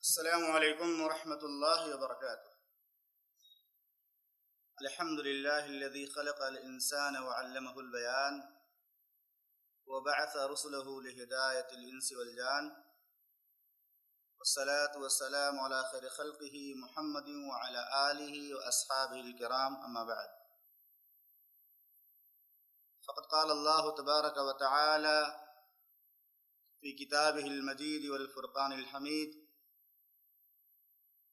السلام عليكم ورحمة الله وبركاته. الحمد لله الذي خلق الإنسان وعلمه البيان وبعث رسله لهداية الإنس والجان. والصلاة والسلام على خير خلقه محمد وعلى آله وأصحابه الكرام أما بعد. فقد قال الله تبارك وتعالى في كتابه المجيد والفرقان الحميد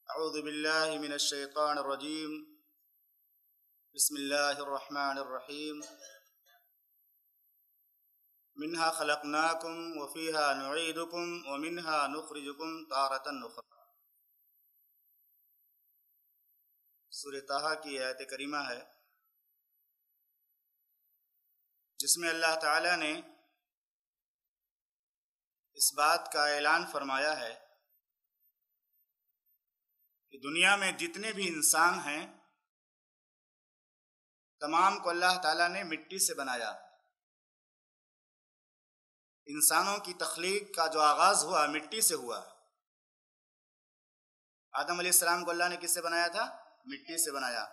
أعوذ بالله من الشيطان الرجيم. بسم الله الرحمن الرحيم. منها خلقناكم وفيها نعيدكم ومنها نخرجكم تارة أخرى. سورہ تاہا کی آیت کریمہ ہے، جس میں اللہ تعالی نے اس بات کا اعلان فرمایا ہے کہ دنیا میں جتنے بھی انسان ہیں، تمام کو اللہ تعالیٰ نے مٹی سے بنایا۔ انسانوں کی تخلیق کا جو آغاز ہوا، مٹی سے ہوا۔ آدم علیہ السلام کو اللہ نے کس سے بنایا تھا؟ مٹی سے بنایا۔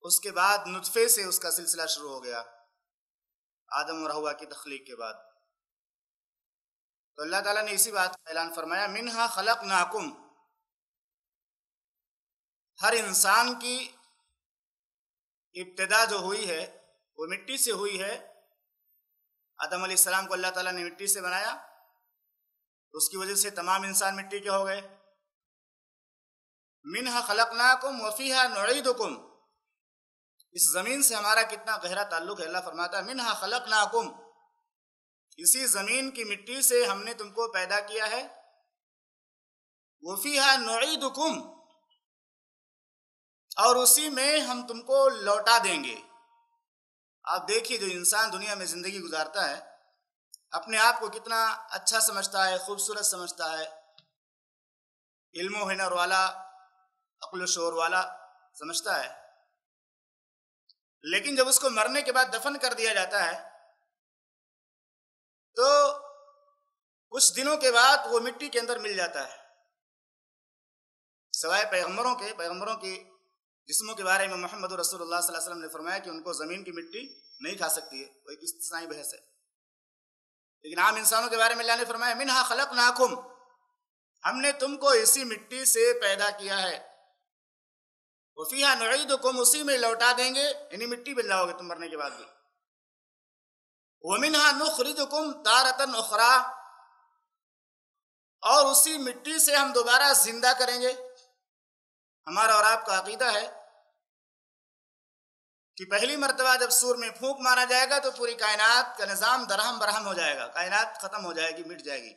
اس کے بعد نطفے سے اس کا سلسلہ شروع ہو گیا۔ آدم اور ہوا کی تخلیق کے بعد۔ تو اللہ تعالیٰ نے اسی بات کا اعلان فرمایا منہا خلق ناکم ہر انسان کی ابتدا جو ہوئی ہے، وہ مٹی سے ہوئی ہے۔ آدم علیہ السلام کو اللہ تعالیٰ نے مٹی سے بنایا۔ اس کی وجہ سے تمام انسان مٹی کے ہو گئے۔ منہا خلقناکم وفیہا نعیدکم۔ اس زمین سے ہمارا کتنا گہرا تعلق ہے، اللہ فرماتا ہے، منہا خلقناکم۔ اسی زمین کی مٹی سے ہم نے تم کو پیدا کیا ہے۔ وفیہا نعیدکم۔ اور اسی میں ہم تم کو لوٹا دیں گے۔ آپ دیکھیے جو انسان دنیا میں زندگی گزارتا ہے، اپنے آپ کو کتنا اچھا سمجھتا ہے، خوبصورت سمجھتا ہے۔ علم و ہنر والا، عقل و شور والا سمجھتا ہے۔ لیکن جب اس کو مرنے کے بعد دفن کر دیا جاتا ہے، تو کچھ دنوں کے بعد وہ مٹی کے اندر مل جاتا ہے۔ سوائے پیغمبروں کے، پیغمبروں کی جسموں کے بارے میں محمد رسول اللہ صلی اللہ علیہ وسلم نے فرمایا کہ ان کو زمین کی مٹی نہیں کھا سکتی ہے۔ وہ ایک استثنائی بحث ہے۔ لیکن عام انسانوں کے بارے میں اللہ نے فرمایا، منہا خلق ناکم ہم نے تم کو اسی مٹی سے پیدا کیا ہے۔ وفیہا نعیدکم، اسی میں لوٹا دیں گے۔ یعنی مٹی بن جاؤ گے تم مرنے کے بعد بھی۔ ومنہا نخرجکم تارتن اخرى اور اسی مٹی سے ہم دوبارہ زندہ کریں گے۔ ہمارا اور آپ کا عقیدہ ہے کہ پہلی مرتبہ جب سور میں پھونک مارا جائے گا تو پوری کائنات کا نظام درہم برہم ہو جائے گا، کائنات ختم ہو جائے گی، مٹ جائے گی۔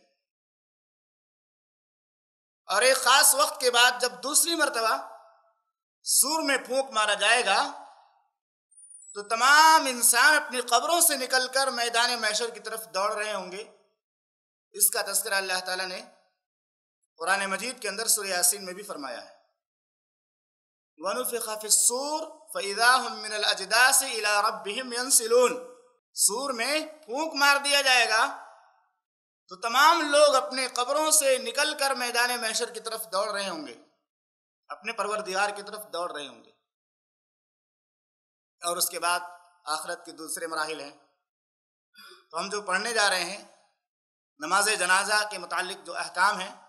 اور ایک خاص وقت کے بعد جب دوسری مرتبہ سور میں پھونک مارا جائے گا، تو تمام انسان اپنی قبروں سے نکل کر میدان محشر کی طرف دوڑ رہے ہوں گے۔ اس کا تذکرہ اللہ تعالیٰ نے قرآن مجید کے اندر سورہ یاسین میں بھی فرمایا ہے۔ وَنُفِخَ فِي السُّورِ فَإِذَا هُم مِّنَ الْأَجْدَاسِ إِلَىٰ رَبِّهِمْ يَنْسِلُونَ۔ سور میں پھونک مار دیا جائے گا۔ تو تمام لوگ اپنے قبروں سے نکل کر میدان محشر کی طرف دوڑ رہے ہوں گے۔ اپنے پروردگار کی طرف دوڑ رہے ہوں گے۔ اور اس کے بعد آخرت کے دوسرے مراحل ہیں۔ تو ہم جو پڑھنے جا رہے ہیں، نماز جنازہ کے متعلق جو احکام ہیں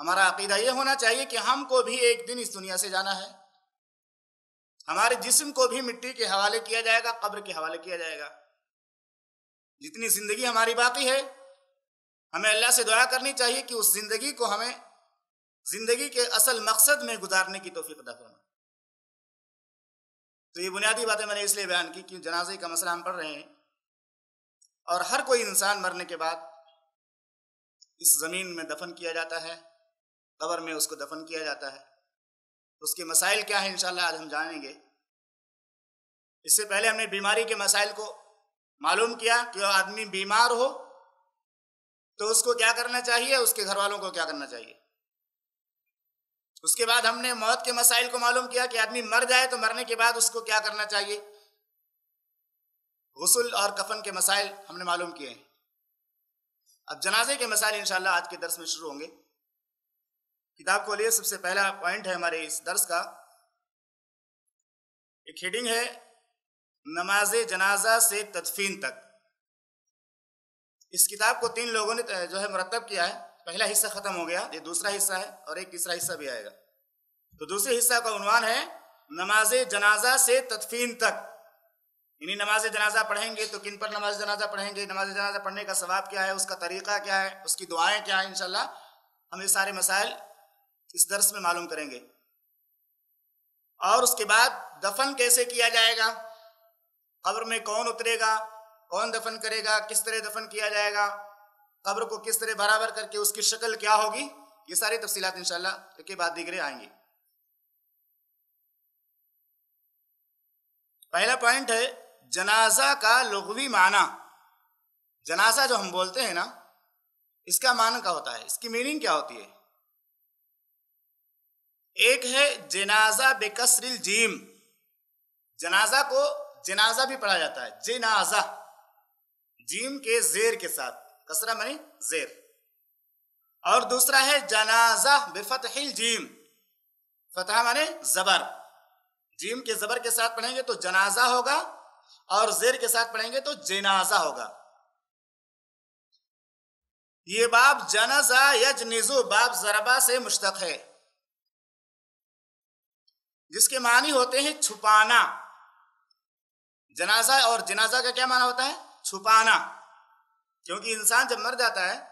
ہمارا عقیدہ یہ ہونا چاہیے کہ ہم کو بھی ایک دن اس دنیا سے جانا ہے۔ ہمارے جسم کو بھی مٹی کے حوالے کیا جائے گا، قبر کے حوالے کیا جائے گا۔ جتنی زندگی ہماری باقی ہے، ہمیں اللہ سے دعا کرنی چاہیے کہ اس زندگی کو ہمیں، زندگی کے اصل مقصد میں گزارنے کی توفیق عطا فرمائے۔ تو یہ بنیادی باتیں میں نے اس لیے بیان کی کہ جنازے کا مسئلہ ہم پڑھ رہے ہیں۔ اور ہر کوئی انسان مرنے کے بعد اس زمین میں دفن کیا جاتا ہے۔ قبر میں اس کو دفن کیا جاتا ہے۔ اس کے مسائل کیا ہیں انشاءاللہ آج ہم جانیں گے۔ اس سے پہلے ہم نے بیماری کے مسائل کو معلوم کیا کہ وہ آدمی بیمار ہو تو اس کو کیا کرنا چاہیے؟ اس کے گھر والوں کو کیا کرنا چاہیے؟ اس کے بعد ہم نے موت کے مسائل کو معلوم کیا کہ آدمی مر جائے تو مرنے کے بعد اس کو کیا کرنا چاہیے؟ غسل اور کفن کے مسائل ہم نے معلوم کیے ہیں۔ اب جنازے کے مسائل انشاءاللہ آج کے درس میں شروع ہوں گے۔ کتاب کو لیے سب سے پہلا پوائنٹ ہے ہمارے اس درس کا۔ ایک ہیڈنگ ہے، نماز جنازہ سے تدفین تک۔ اس کتاب کو تین لوگوں نے جو ہے مرتب کیا ہے۔ پہلا حصہ ختم ہو گیا، یہ دوسرا حصہ ہے اور ایک تیسرا حصہ بھی آئے گا۔ تو دوسرے حصہ کا عنوان ہے، نماز جنازہ سے تدفین تک۔ یعنی نماز جنازہ پڑھیں گے تو کن پر نماز جنازہ پڑھیں گے؟ نماز جنازہ پڑھنے کا ثواب کیا ہے؟ اس کا طریقہ کیا ہے؟ اس کی دعائیں کیا ہیں؟ انشاءاللہ ہم یہ سارے مسائل اس درس میں معلوم کریں گے۔ اور اس کے بعد دفن کیسے کیا جائے گا؟ قبر میں کون اترے گا؟ کون دفن کرے گا؟ کس طرح دفن کیا جائے گا؟ قبر کو کس طرح برابر کر کے اس کی شکل کیا ہوگی؟ یہ ساری تفصیلات انشاءاللہ کے بعد دیگرے آئیں گی پہلا پوائنٹ ہے جنازہ کا لغوی معنی۔ جنازہ جو ہم بولتے ہیں نا، اس کا معنی کیا ہوتا ہے؟ اس کی میننگ کیا ہوتی ہے؟ ایک ہے جنازہ بکسر الجیم۔ جنازہ کو جنازہ بھی پڑھا جاتا ہے، جنازہ۔ جیم کے زیر کے ساتھ، کسرہ منی زیر۔ اور دوسرا ہے جنازہ بفتح الجیم۔ فتح مانے زبر۔ جیم کے زبر کے ساتھ پڑھیں گے تو جنازہ ہوگا اور زیر کے ساتھ پڑھیں گے تو جنازہ ہوگا۔ یہ باب جنازہ یجنزو، باب ضربہ سے مشتق ہے۔ جس کے معنی ہوتے ہیں چھپانا۔ جنازہ اور جنازہ کا کیا معنی ہوتا ہے؟ چھپانا۔ کیونکہ انسان جب مر جاتا ہے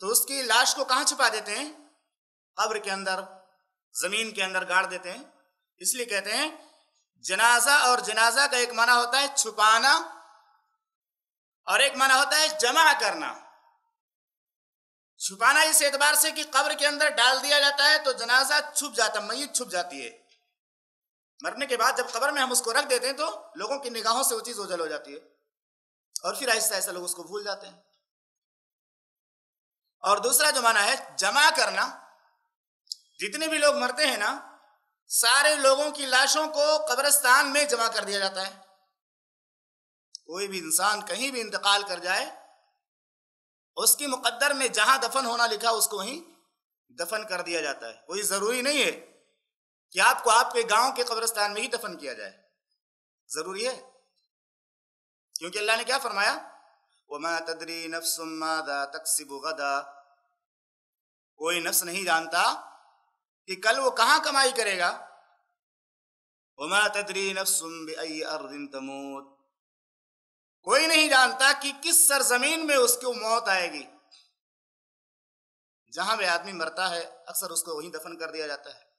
تو اس کی لاش کو کہاں چھپا دیتے ہیں؟ قبر کے اندر، زمین کے اندر گاڑ دیتے ہیں۔ اس لیے کہتے ہیں جنازہ اور جنازہ کا ایک معنی ہوتا ہے چھپانا اور ایک معنی ہوتا ہے جمع کرنا۔ چھپانا اس اعتبار سے کہ قبر کے اندر ڈال دیا جاتا ہے تو جنازہ چھپ جاتا، میت چھپ جاتی ہے۔ مرنے کے بعد جب قبر میں ہم اس کو رکھ دیتے ہیں تو لوگوں کی نگاہوں سے وہ چیز اوجل ہو جاتی ہے۔ اور پھر ایسا ایسا لوگ اس کو بھول جاتے ہیں۔ اور دوسرا جو معنی ہے، جمع کرنا۔ جتنے بھی لوگ مرتے ہیں نا، سارے لوگوں کی لاشوں کو قبرستان میں جمع کر دیا جاتا ہے۔ کوئی بھی انسان کہیں بھی انتقال کر جائے، اس کی مقدر میں جہاں دفن ہونا لکھا، اس کو وہیں دفن کر دیا جاتا ہے۔ کوئی ضروری نہیں ہے۔ کہ آپ کو آپ کے گاؤں کے قبرستان میں ہی دفن کیا جائے۔ ضروری ہے۔ کیونکہ اللہ نے کیا فرمایا؟ وَمَا تَدْرِي نَفْسٌ مَاذَا تَكْسِبُ غَدَا۔ کوئی نفس نہیں جانتا کہ کل وہ کہاں کمائی کرے گا۔ وَمَا تَدْرِي نَفْسٌ بِأَيِّ أَرْضٍ تَمُوت۔ کوئی نہیں جانتا کہ کس سرزمین میں اس کو موت آئے گی۔ جہاں بھی آدمی مرتا ہے، اکثر اس کو وہیں دفن کر دیا جاتا ہے۔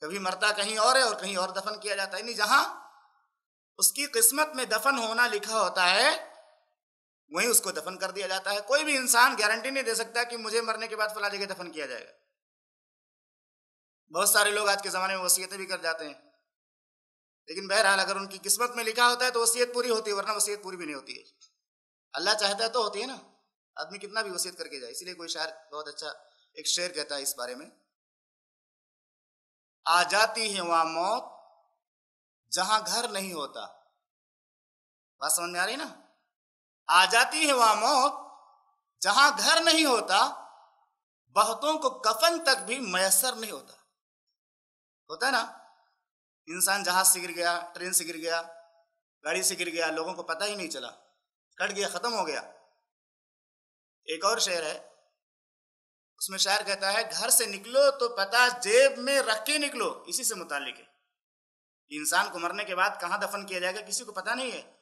کبھی مرتا کہیں اور ہے اور کہیں اور دفن کیا جاتا ہے۔ یعنی جہاں اس کی قسمت میں دفن ہونا لکھا ہوتا ہے، وہیں اس کو دفن کر دیا جاتا ہے۔ کوئی بھی انسان گارنٹی نہیں دے سکتا کہ مجھے مرنے کے بعد فلاں جگہ دفن کیا جائے گا۔ بہت سارے لوگ آج کے زمانے میں وصیتیں بھی کر جاتے ہیں۔ لیکن بہرحال اگر ان کی قسمت میں لکھا ہوتا ہے تو وصیت پوری ہوتی ہے، ورنہ وصیت پوری بھی نہیں ہوتی ہے۔ اللہ چاہتا ہے تو ہوتی ہے نا۔ آدمی کتنا بھی وصیت کر کے جائے۔ اسی لیے کوئی شاعر بہت اچھا ایک شعر کہتا ہے اس بارے میں۔ آ جاتی ہے وہاں موت جہاں گھر نہیں ہوتا۔ بات سمجھ میں آ رہی نا؟ آ جاتی ہے وہاں موت جہاں گھر نہیں ہوتا، بہتوں کو کفن تک بھی میسر نہیں ہوتا۔ ہوتا ہے نا؟ انسان جہاز سے گر گیا، ٹرین سے گر گیا، گاڑی سے گر گیا، لوگوں کو پتہ ہی نہیں چلا، کٹ گیا، ختم ہو گیا۔ ایک اور شعر ہے۔ اس میں شاعر کہتا ہے، گھر سے نکلو تو پتا جیب میں رکھ کے نکلو۔ اسی سے متعلق ہے۔ انسان کو مرنے کے بعد کہاں دفن کیا جائے گا کسی کو پتا نہیں ہے۔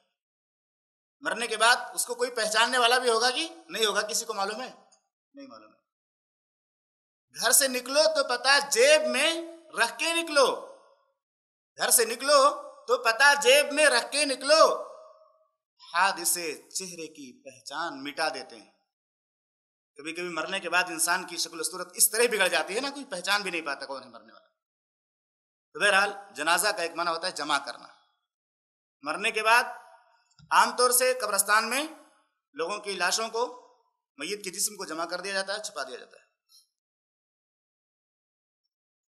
مرنے کے بعد اس کو کوئی پہچاننے والا بھی ہوگا کہ نہیں ہوگا، کسی کو معلوم ہے؟ نہیں معلوم ہے۔ گھر سے نکلو تو پتا جیب میں رکھ کے نکلو۔ گھر سے نکلو تو پتا جیب میں رکھ کے نکلو۔ حادثے چہرے کی پہچان مٹا دیتے ہیں۔ کبھی کبھی مرنے کے بعد انسان کی شکل و صورت اس طرح بگڑ جاتی ہے نا، کوئی پہچان بھی نہیں پاتا کون ہے مرنے والا۔ تو بہرحال جنازہ کا ایک معنی ہوتا ہے جمع کرنا۔ مرنے کے بعد عام طور سے قبرستان میں لوگوں کی لاشوں کو میت کے جسم کو جمع کر دیا جاتا ہے، چھپا دیا جاتا ہے۔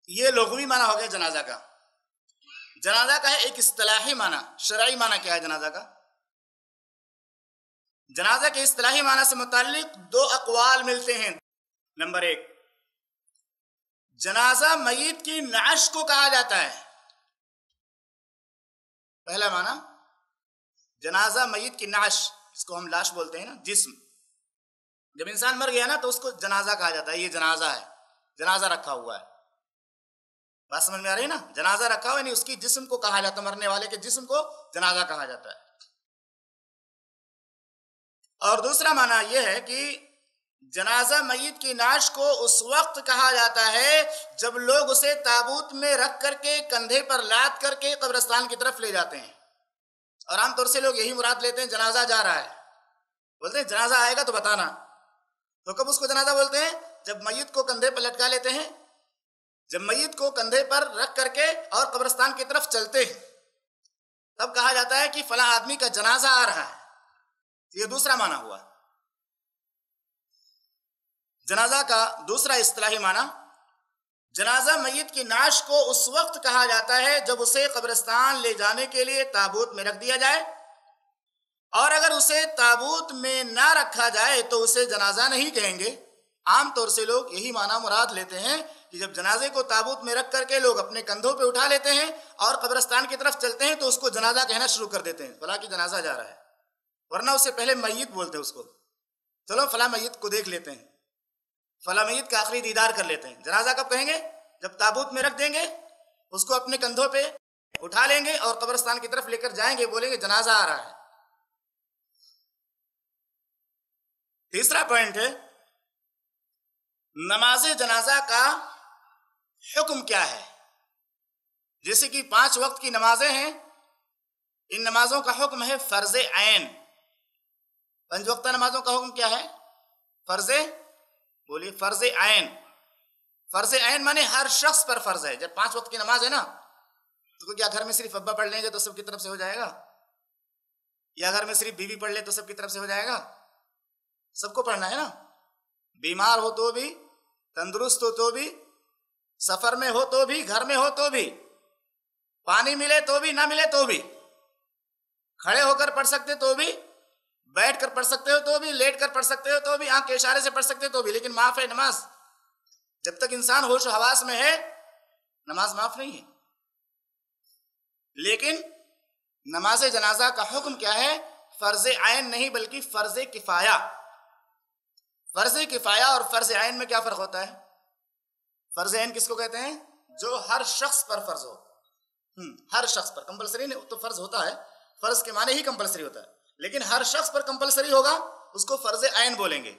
یہ لغوی معنی ہو گیا جنازہ کا۔ جنازہ کا ہے ایک اصطلاحی معنی، شرعی معنی کیا ہے جنازہ کا؟ جنازہ کے اصطلاحی معنی سے متعلق دو اقوال ملتے ہیں۔ نمبر ایک، جنازہ میت کی نعش کو کہا جاتا ہے۔ پہلا معنی، جنازہ میت کی نعش، اس کو ہم لاش بولتے ہیں نا، جسم۔ جب انسان مر گیا نا، تو اس کو جنازہ کہا جاتا ہے، یہ جنازہ ہے۔ جنازہ رکھا ہوا ہے۔ بات سمجھ میں آ رہی ہے نا؟ جنازہ رکھا ہوا یعنی اس کی جسم کو کہا جاتا ہے، مرنے والے کے جسم کو جنازہ کہا جاتا ہے۔ اور دوسرا معنی یہ ہے کہ جنازہ میت کی ناش کو اس وقت کہا جاتا ہے جب لوگ اسے تابوت میں رکھ کر کے کندھے پر لاد کر کے قبرستان کی طرف لے جاتے ہیں۔ اور عام طور سے لوگ یہی مراد لیتے ہیں، جنازہ جا رہا ہے۔ بولتے ہیں، جنازہ آئے گا تو بتانا۔ تو کب اس کو جنازہ بولتے ہیں؟ جب میت کو کندھے پر لٹکا لیتے ہیں۔ جب میت کو کندھے پر رکھ کر کے اور قبرستان کی طرف چلتے ہیں۔ تب کہا جاتا ہے کہ فلاں آدمی کا جنازہ آ رہا ہے۔ یہ دوسرا معنی ہوا۔ جنازہ کا دوسرا اصطلاحی معنی، جنازہ میت کی ناش کو اس وقت کہا جاتا ہے جب اسے قبرستان لے جانے کے لیے تابوت میں رکھ دیا جائے۔ اور اگر اسے تابوت میں نہ رکھا جائے تو اسے جنازہ نہیں کہیں گے۔ عام طور سے لوگ یہی معنی مراد لیتے ہیں کہ جب جنازے کو تابوت میں رکھ کر کے لوگ اپنے کندھوں پہ اٹھا لیتے ہیں اور قبرستان کی طرف چلتے ہیں تو اس کو جنازہ کہنا شروع کر دیتے ہیں۔ فلاں کی جنازہ جا رہا ہے۔ ورنہ اس سے پہلے میت بولتے ہیں اس کو۔ چلو فلاں میت کو دیکھ لیتے ہیں۔ فلاں میت کا آخری دیدار کر لیتے ہیں۔ جنازہ کب کہیں گے؟ جب تابوت میں رکھ دیں گے، اس کو اپنے کندھوں پہ اٹھا لیں گے اور قبرستان کی طرف لے کر جائیں گے، بولیں گے جنازہ آ رہا ہے۔ تیسرا پوائنٹ ہے، نماز جنازہ کا حکم کیا ہے؟ جیسے کہ پانچ وقت کی نمازیں ہیں، ان نمازوں کا حکم ہے فرض عین۔ پنج وقتہ نمازوں کا حکم کیا ہے؟ فرض بولیے فرض عین۔ فرض عین مانے ہر شخص پر فرض ہے۔ جب پانچ وقت کی نماز ہے نا، تو کیا گھر میں صرف ابا پڑھ لیں گے تو سب کی طرف سے ہو جائے گا؟ یا گھر میں صرف بیوی پڑھ لے تو سب کی طرف سے ہو جائے گا؟ سب کو پڑھنا ہے نا۔ بیمار ہو تو بھی، تندرست ہو تو بھی، سفر میں ہو تو بھی، گھر میں ہو تو بھی، پانی ملے تو بھی، نہ ملے تو بھی، کھڑے ہو کر پڑھ سکتے تو بھی بیٹھ کر پڑھ سکتے ہو تو بھی، لیٹ کر پڑھ سکتے ہو تو بھی، آنکھ کے اشارے سے پڑھ سکتے تو بھی، لیکن معاف ہے نماز۔ جب تک انسان ہوش و حواس میں ہے، نماز معاف نہیں ہے۔ لیکن نماز جنازہ کا حکم کیا ہے؟ فرض عین نہیں بلکہ فرض کفایا فرض کفایا اور فرض عین میں کیا فرق ہوتا ہے؟ فرض عین کس کو کہتے ہیں؟ جو ہر شخص پر فرض ہو۔ ہر شخص پر، کمپلسری نہیں، تو فرض ہوتا ہے۔ فرض کے معنی ہی کمپلسری ہوتا ہے۔ لیکن ہر شخص پر کمپلسری ہوگا، اس کو فرض عین بولیں گے۔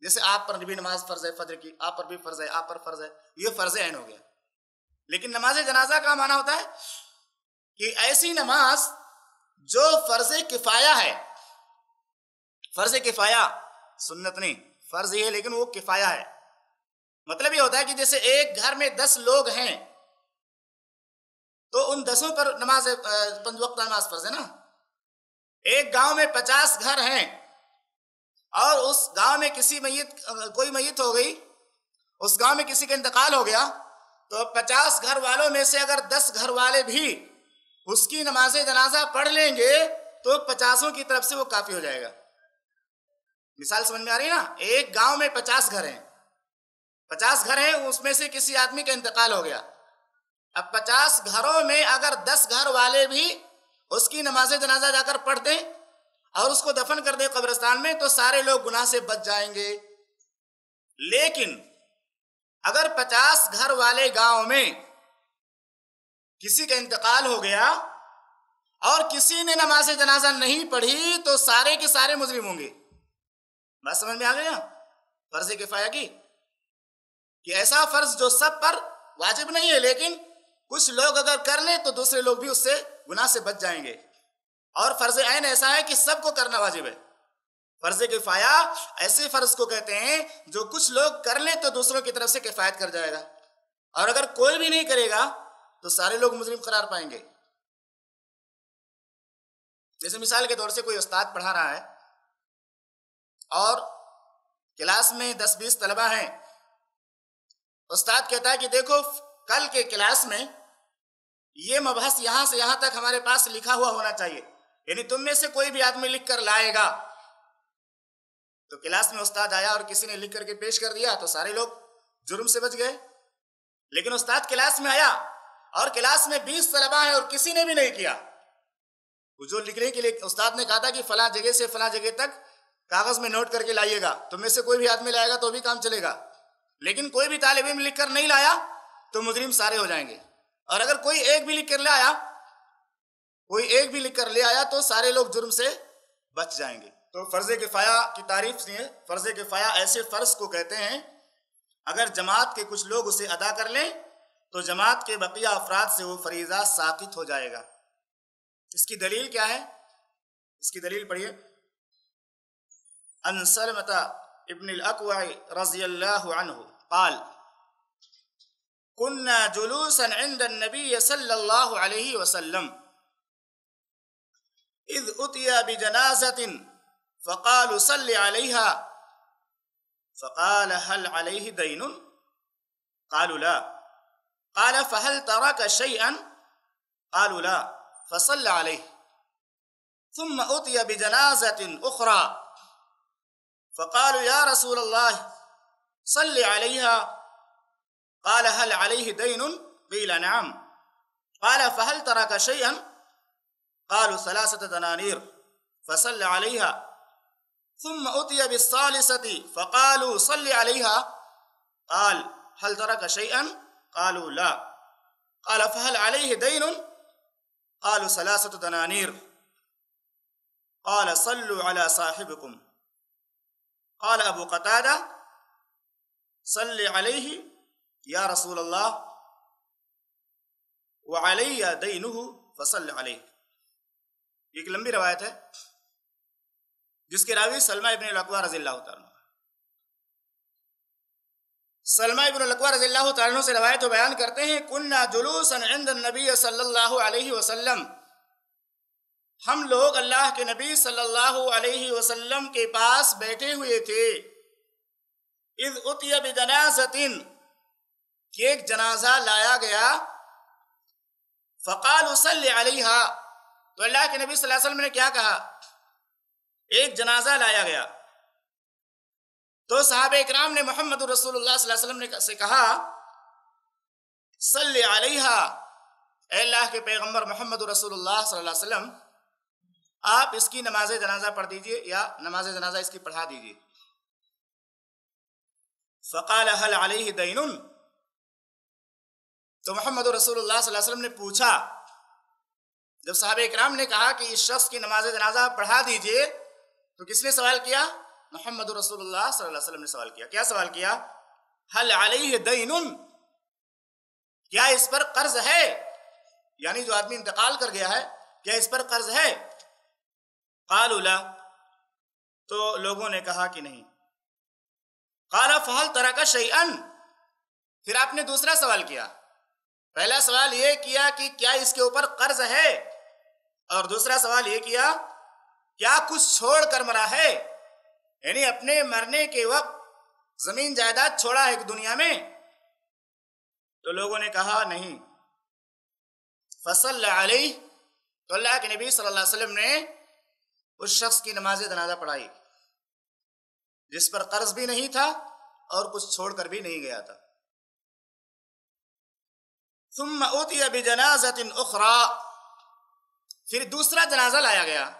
جیسے آپ پر بھی نماز فرض ہے، فجر کی، آپ پر بھی فرض ہے، آپ پر فرض ہے، یہ فرض عین ہو گیا۔ لیکن نماز جنازہ کا معنی ہوتا ہے کہ ایسی نماز جو فرض کفایا ہے۔ فرض کفایا سنت نہیں، فرض یہ ہے، لیکن وہ کفایا ہے۔ مطلب یہ ہوتا ہے کہ جیسے ایک گھر میں دس لوگ ہیں، تو ان دسوں پر نماز، پنج وقت نماز فرض ہے نا۔ ایک گاؤں میں پچاس گھر ہیں اور اس گاؤں میں کسی میت، کوئی میت ہو گئی، اس گاؤں میں کسی کا انتقال ہو گیا، تو پچاس گھر والوں میں سے اگر دس گھر والے بھی اس کی نماز جنازہ پڑھ لیں گے، تو پچاسوں کی طرف سے وہ کافی ہو جائے گا۔ مثال سمجھ میں آ رہی ہے نا؟ ایک گاؤں میں پچاس گھر ہیں۔ پچاس گھر ہیں، اس میں سے کسی آدمی کا انتقال ہو گیا۔ اب پچاس گھروں میں اگر دس گھر والے بھی اس کی نماز جنازہ جا کر پڑھ دیں اور اس کو دفن کر دیں قبرستان میں، تو سارے لوگ گناہ سے بچ جائیں گے۔ لیکن اگر پچاس گھر والے گاؤں میں کسی کا انتقال ہو گیا اور کسی نے نماز جنازہ نہیں پڑھی، تو سارے کے سارے مجرم ہوں گے۔ بات سمجھ میں آ گیا فرض کفایا کی کہ ایسا فرض جو سب پر واجب نہیں ہے، لیکن کچھ لوگ اگر کر لیں تو دوسرے لوگ بھی اس سے گناہ سے بچ جائیں گے۔ اور فرض عین ایسا ہے کہ سب کو کرنا واجب ہے۔ فرض کفایا ایسے فرض کو کہتے ہیں جو کچھ لوگ کر لیں تو دوسروں کی طرف سے کفایت کر جائے گا۔ اور اگر کوئی بھی نہیں کرے گا تو سارے لوگ مجرم قرار پائیں گے۔ جیسے مثال کے طور سے کوئی استاد پڑھا رہا ہے اور کلاس میں دس بیس طلبہ ہیں۔ استاد کہتا ہے کہ دیکھو، کل کے کلاس میں یہ مبحث یہاں سے یہاں تک ہمارے پاس لکھا ہوا ہونا چاہیے۔ یعنی تم میں سے کوئی بھی آدمی لکھ کر لائے گا۔ تو کلاس میں استاد آیا اور کسی نے لکھ کر کے پیش کر دیا تو سارے لوگ جرم سے بچ گئے۔ لیکن استاد کلاس میں آیا اور کلاس میں بیس طلبہ ہیں اور کسی نے بھی نہیں کیا۔ جو لکھنے کے لیے استاد نے کہا تھا کہ فلاں جگہ سے فلاں جگہ تک کاغذ میں نوٹ کر کے لائیے گا۔ تو میں سے کوئی بھی آدمی لائے گا تو بھی کام چلے گا۔ لیکن کوئی بھی طالب علم لکھ کر نہیں لایا تو مجرم سارے ہو جائیں گے۔ اور اگر کوئی ایک بھی لکھ کر لے آیا، کوئی ایک بھی لکھ کر لے آیا تو سارے لوگ جرم سے بچ جائیں گے۔ تو فرض کفایا کی تعریف سے فرض کفایا ایسے فرض کو کہتے ہیں، اگر جماعت کے کچھ لوگ اسے ادا کر لیں، تو جماعت کے بقیہ افراد سے وہ فریضہ ساقط ہو جائے گا۔ اس کی دلیل کیا ہے؟ اس کی دلیل پڑھیے۔ ان سلمت ابن الاقوع رضی اللہ عنہ قال كنا جلوسا عند النبي صلى الله عليه وسلم. إذ اتي بجنازة فقالوا صل عليها. فقال هل عليه دين؟ قالوا لا. قال فهل ترك شيئا؟ قالوا لا فصل عليه. ثم اتي بجنازة أخرى. فقالوا يا رسول الله صل عليها. قال هل عليه دين؟ قيل نعم. قال فهل ترك شيئا؟ قالوا ثلاثة دنانير. فصل عليها. ثم أتي بالثالثة. فقالوا صل عليها. قال هل ترك شيئا؟ قالوا لا. قال فهل عليه دين؟ قالوا ثلاثة دنانير. قال صلوا على صاحبكم. قال أبو قتادہ صلی علیہ یا رسول اللہ وعلی دینہ فصل علیہ ایک لمبی روایت ہے جس کے راوی سلمہ ابن الاقوہ رضی اللہ تعالیٰ سلمہ ابن الاقوہ رضی اللہ تعالیٰ سے روایت و بیان کرتے ہیں کننا جلوسا عند النبی صلی اللہ علیہ وسلم ہم لوگ اللہ کے نبی صلی اللہ علیہ وسلم کے پاس بیٹھے ہوئے تھے اذ اتی بجنازت کہ ایک جنازہ لایا گیا فقال صلی علیہ تو اللہ کے نبی صلی اللہ علیہ وسلم نے کیا کہا؟ ایک جنازہ لایا گیا۔ تو صحابہ اکرام نے محمد رسول اللہ صلی اللہ علیہ وسلم نے سے کہا صلی علیہ اے اللہ کے پیغمبر محمد رسول اللہ صلی اللہ علیہ وسلم، آپ اس کی نماز جنازہ پڑھ دیجیے یا نماز جنازہ اس کی پڑھا دیجیے۔ فقال هل علیہ دین تو محمد رسول اللہ صلی اللہ علیہ وسلم نے پوچھا، جب صحابہ اکرام نے کہا کہ اس شخص کی نماز جنازہ پڑھا دیجیے، تو کس نے سوال کیا؟ محمد رسول اللہ صلی اللہ علیہ وسلم نے سوال کیا۔ کیا سوال کیا؟ حل علیہ دین؟ کیا اس پر قرض ہے؟ یعنی جو آدمی انتقال کر گیا ہے، کیا اس پر قرض ہے؟ قالوا لا۔ تو لوگوں نے کہا کہ نہیں۔ قال فہل طرح کا پھر آپ نے دوسرا سوال کیا۔ پہلا سوال یہ کیا کہ کیا اس کے اوپر قرض ہے؟ اور دوسرا سوال یہ کیا کیا کچھ چھوڑ کر مرا ہے؟ یعنی اپنے مرنے کے وقت زمین جائیداد چھوڑا ہے دنیا میں؟ تو لوگوں نے کہا نہیں۔ فصل علیہ، تو اللہ کے نبی صلی اللہ علیہ وسلم نے اس شخص کی نماز جنازہ پڑھائی، جس پر قرض بھی نہیں تھا اور کچھ چھوڑ کر بھی نہیں گیا تھا۔ ثم اوتی بجنازت اخرى پھر دوسرا جنازہ لایا گیا۔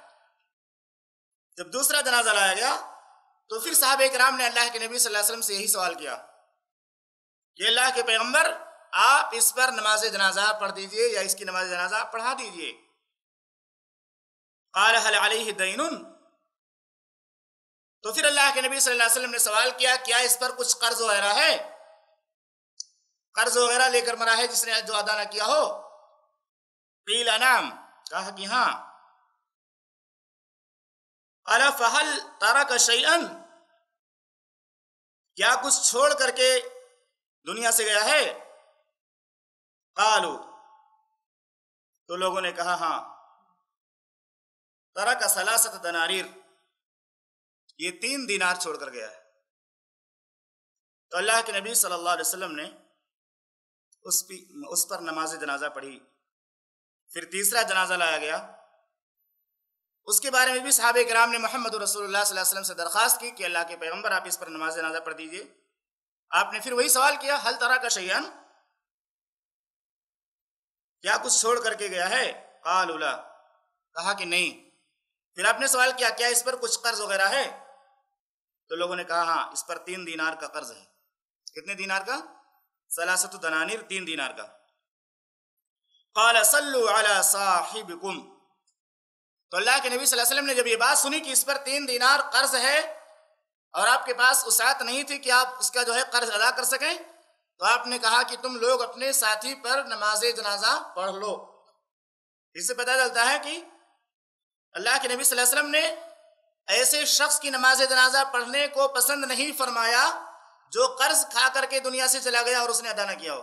جب دوسرا جنازہ لایا گیا، تو پھر صحابہ اکرام نے اللہ کے نبی صلی اللہ علیہ وسلم سے یہی سوال کیا کہ اللہ کے پیغمبر، آپ اس پر نماز جنازہ پڑھ دیجیے یا اس کی نماز جنازہ پڑھا دیجیے؟ قال هل علیہ دین؟ تو پھر اللہ کے نبی صلی اللہ علیہ وسلم نے سوال کیا کیا اس پر کچھ قرض وغیرہ ہے؟ قرض وغیرہ لے کر مرا ہے جس نے جو ادا نہ کیا ہو۔ قیل انام، کہا کہ ہاں۔ قال فہل تارک شیئن کیا کچھ چھوڑ کر کے دنیا سے گیا ہے؟ قالو۔ تو لوگوں نے کہا ہاں۔ طرح کا سلاست دناریر۔ یہ تین دینار چھوڑ کر گیا ہے۔ تو اللہ کے نبی صلی اللہ علیہ وسلم نے اس اس پر نماز جنازہ پڑھی۔ پھر تیسرا جنازہ لایا گیا۔ اس کے بارے میں بھی صحابہ کرام نے محمد رسول اللہ صلی اللہ علیہ وسلم سے درخواست کی کہ اللہ کے پیغمبر آپ اس پر نماز جنازہ پڑھ دیجیے۔ آپ نے پھر وہی سوال کیا حل طرح کا شیان کیا کچھ چھوڑ کر کے گیا ہے؟ قال اولا کہا کہ نہیں۔ پھر آپ نے سوال کیا کیا اس پر کچھ قرض وغیرہ ہے؟ تو لوگوں نے کہا ہاں اس پر تین دینار کا قرض ہے۔ کتنے دینار کا؟ سلاست دنانیر تین دینار کا۔ قال صلو علی صاحبکم تو اللہ کے نبی صلی اللہ علیہ وسلم نے جب یہ بات سنی کہ اس پر تین دینار قرض ہے اور آپ کے پاس اسات نہیں تھی کہ آپ اس کا جو ہے قرض ادا کر سکیں، تو آپ نے کہا کہ تم لوگ اپنے ساتھی پر نماز جنازہ پڑھ لو۔ اس سے پتہ چلتا ہے کہ اللہ کے نبی صلی اللہ علیہ وسلم نے ایسے شخص کی نماز جنازہ پڑھنے کو پسند نہیں فرمایا۔ جو قرض کھا کر کے دنیا سے چلا گیا اور اس نے ادا نہ کیا ہو۔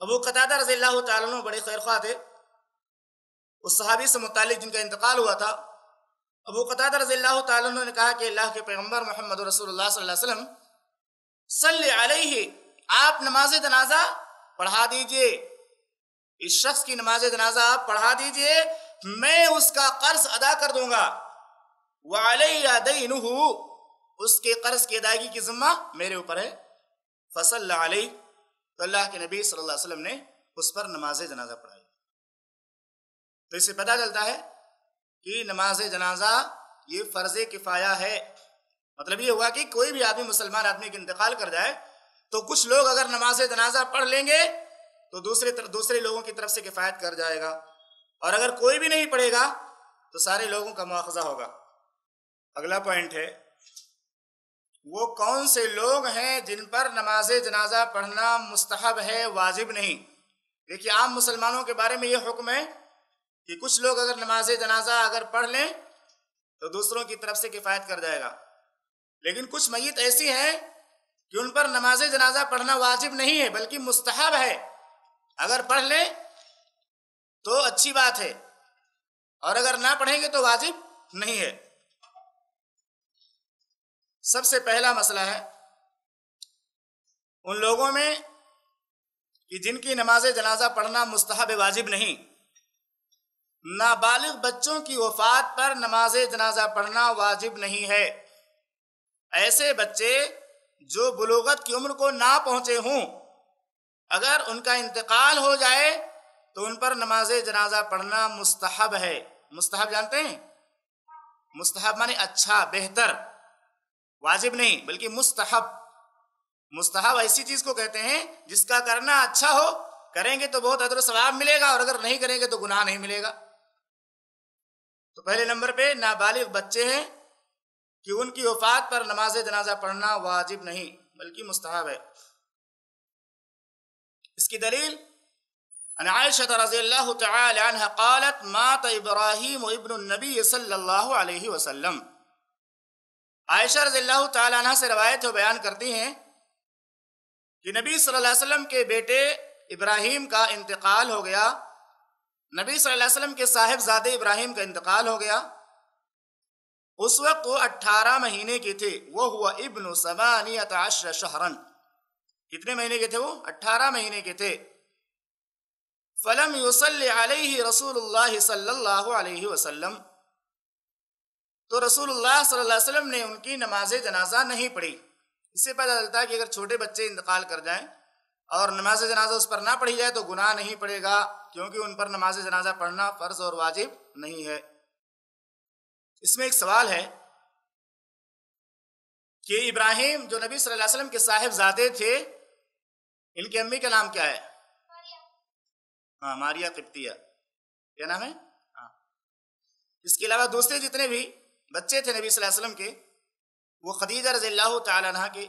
ابو قطادہ رضی اللہ تعالیٰ عنہ بڑے خیر خواہ تھے۔ اس صحابی سے متعلق جن کا انتقال ہوا تھا، ابو قطادہ رضی اللہ تعالیٰ عنہ نے کہا کہ اللہ کے پیغمبر محمد رسول اللہ صلی اللہ علیہ وسلم، صلی علیہ، آپ نماز جنازہ پڑھا دیجیے۔ اس شخص کی نماز جنازہ آپ پڑھا دیجیے، میں اس کا قرض ادا کر دوں گا۔ وَعَلَيَّ دَيْنُهُ اس کے قرض کی ادائیگی کی ذمہ میرے اوپر ہے۔ فصل علیہ تو اللہ کے نبی صلی اللہ علیہ وسلم نے اس پر نماز جنازہ پڑھائی۔ تو اس سے پتہ چلتا ہے کہ نماز جنازہ یہ فرض کفایہ ہے۔ مطلب یہ ہوا کہ کوئی بھی آدمی مسلمان آدمی کے انتقال کر جائے تو کچھ لوگ اگر نماز جنازہ پڑھ لیں گے تو دوسرے دوسرے لوگوں کی طرف سے کفایت کر جائے گا۔ اور اگر کوئی بھی نہیں پڑھے گا تو سارے لوگوں کا مواخذہ ہوگا۔ اگلا پوائنٹ ہے۔ وہ کون سے لوگ ہیں جن پر نماز جنازہ پڑھنا مستحب ہے، واجب نہیں؟ دیکھیے، عام مسلمانوں کے بارے میں یہ حکم ہے کہ کچھ لوگ اگر نماز جنازہ اگر پڑھ لیں تو دوسروں کی طرف سے کفایت کر جائے گا۔ لیکن کچھ میت ایسی ہیں کہ ان پر نماز جنازہ پڑھنا واجب نہیں ہے، بلکہ مستحب ہے۔ اگر پڑھ لیں تو اچھی بات ہے، اور اگر نہ پڑھیں گے تو واجب نہیں ہے۔ سب سے پہلا مسئلہ ہے ان لوگوں میں کہ جن کی نماز جنازہ پڑھنا مستحب واجب نہیں، نابالغ بچوں کی وفات پر نماز جنازہ پڑھنا واجب نہیں ہے۔ ایسے بچے جو بلوغت کی عمر کو نہ پہنچے ہوں، اگر ان کا انتقال ہو جائے تو ان پر نماز جنازہ پڑھنا مستحب ہے۔ مستحب جانتے ہیں؟ مستحب مانے اچھا بہتر۔ واجب نہیں، بلکہ مستحب۔ مستحب ایسی چیز کو کہتے ہیں جس کا کرنا اچھا ہو، کریں گے تو بہت ادر ثواب ملے گا، اور اگر نہیں کریں گے تو گناہ نہیں ملے گا۔ تو پہلے نمبر پہ نابالغ بچے ہیں کہ ان کی وفات پر نماز جنازہ پڑھنا واجب نہیں، بلکہ مستحب ہے۔ اس کی دلیل ان عائشة رضی اللہ تعالی عنہ قالت، مات ابراہیم ابن النبی صلی اللہ علیہ وسلم۔ عائشہ رضی اللہ تعالی عنہ سے روایت ہو بیان کرتی ہیں کہ نبی صلی اللہ علیہ وسلم کے بیٹے ابراہیم کا انتقال ہو گیا۔ نبی صلی اللہ علیہ وسلم کے صاحب زاد ابراہیم کا انتقال ہو گیا۔ اس وقت وہ اٹھارہ مہینے کے تھے۔ وہ ہوا ابن سمانیت عشر شہرن۔ کتنے مہینے کے تھے وہ؟ اٹھارہ مہینے کے تھے۔ فلم یوسل علیہ رسول اللہ صلی اللہ علیہ وسلم۔ تو رسول اللہ صلی اللہ علیہ وسلم نے ان کی نماز جنازہ نہیں پڑھی۔ اس سے پتہ چلتا ہے کہ اگر چھوٹے بچے انتقال کر جائیں اور نماز جنازہ اس پر نہ پڑھی جائے تو گناہ نہیں پڑے گا کیونکہ ان پر نماز جنازہ پڑھنا فرض اور واجب نہیں ہے۔ اس میں ایک سوال ہے کہ ابراہیم جو نبی صلی اللہ علیہ وسلم کے صاحب زادے تھے ان کی امی کا نام کیا ہے؟ ہاں ماریا قبطیہ۔ کیا نام ہے؟ ہاں۔ اس کے علاوہ دوسرے جتنے بھی بچے تھے نبی صلی اللہ علیہ وسلم کے، وہ خدیجہ رضی اللہ تعالیٰ عنہ کے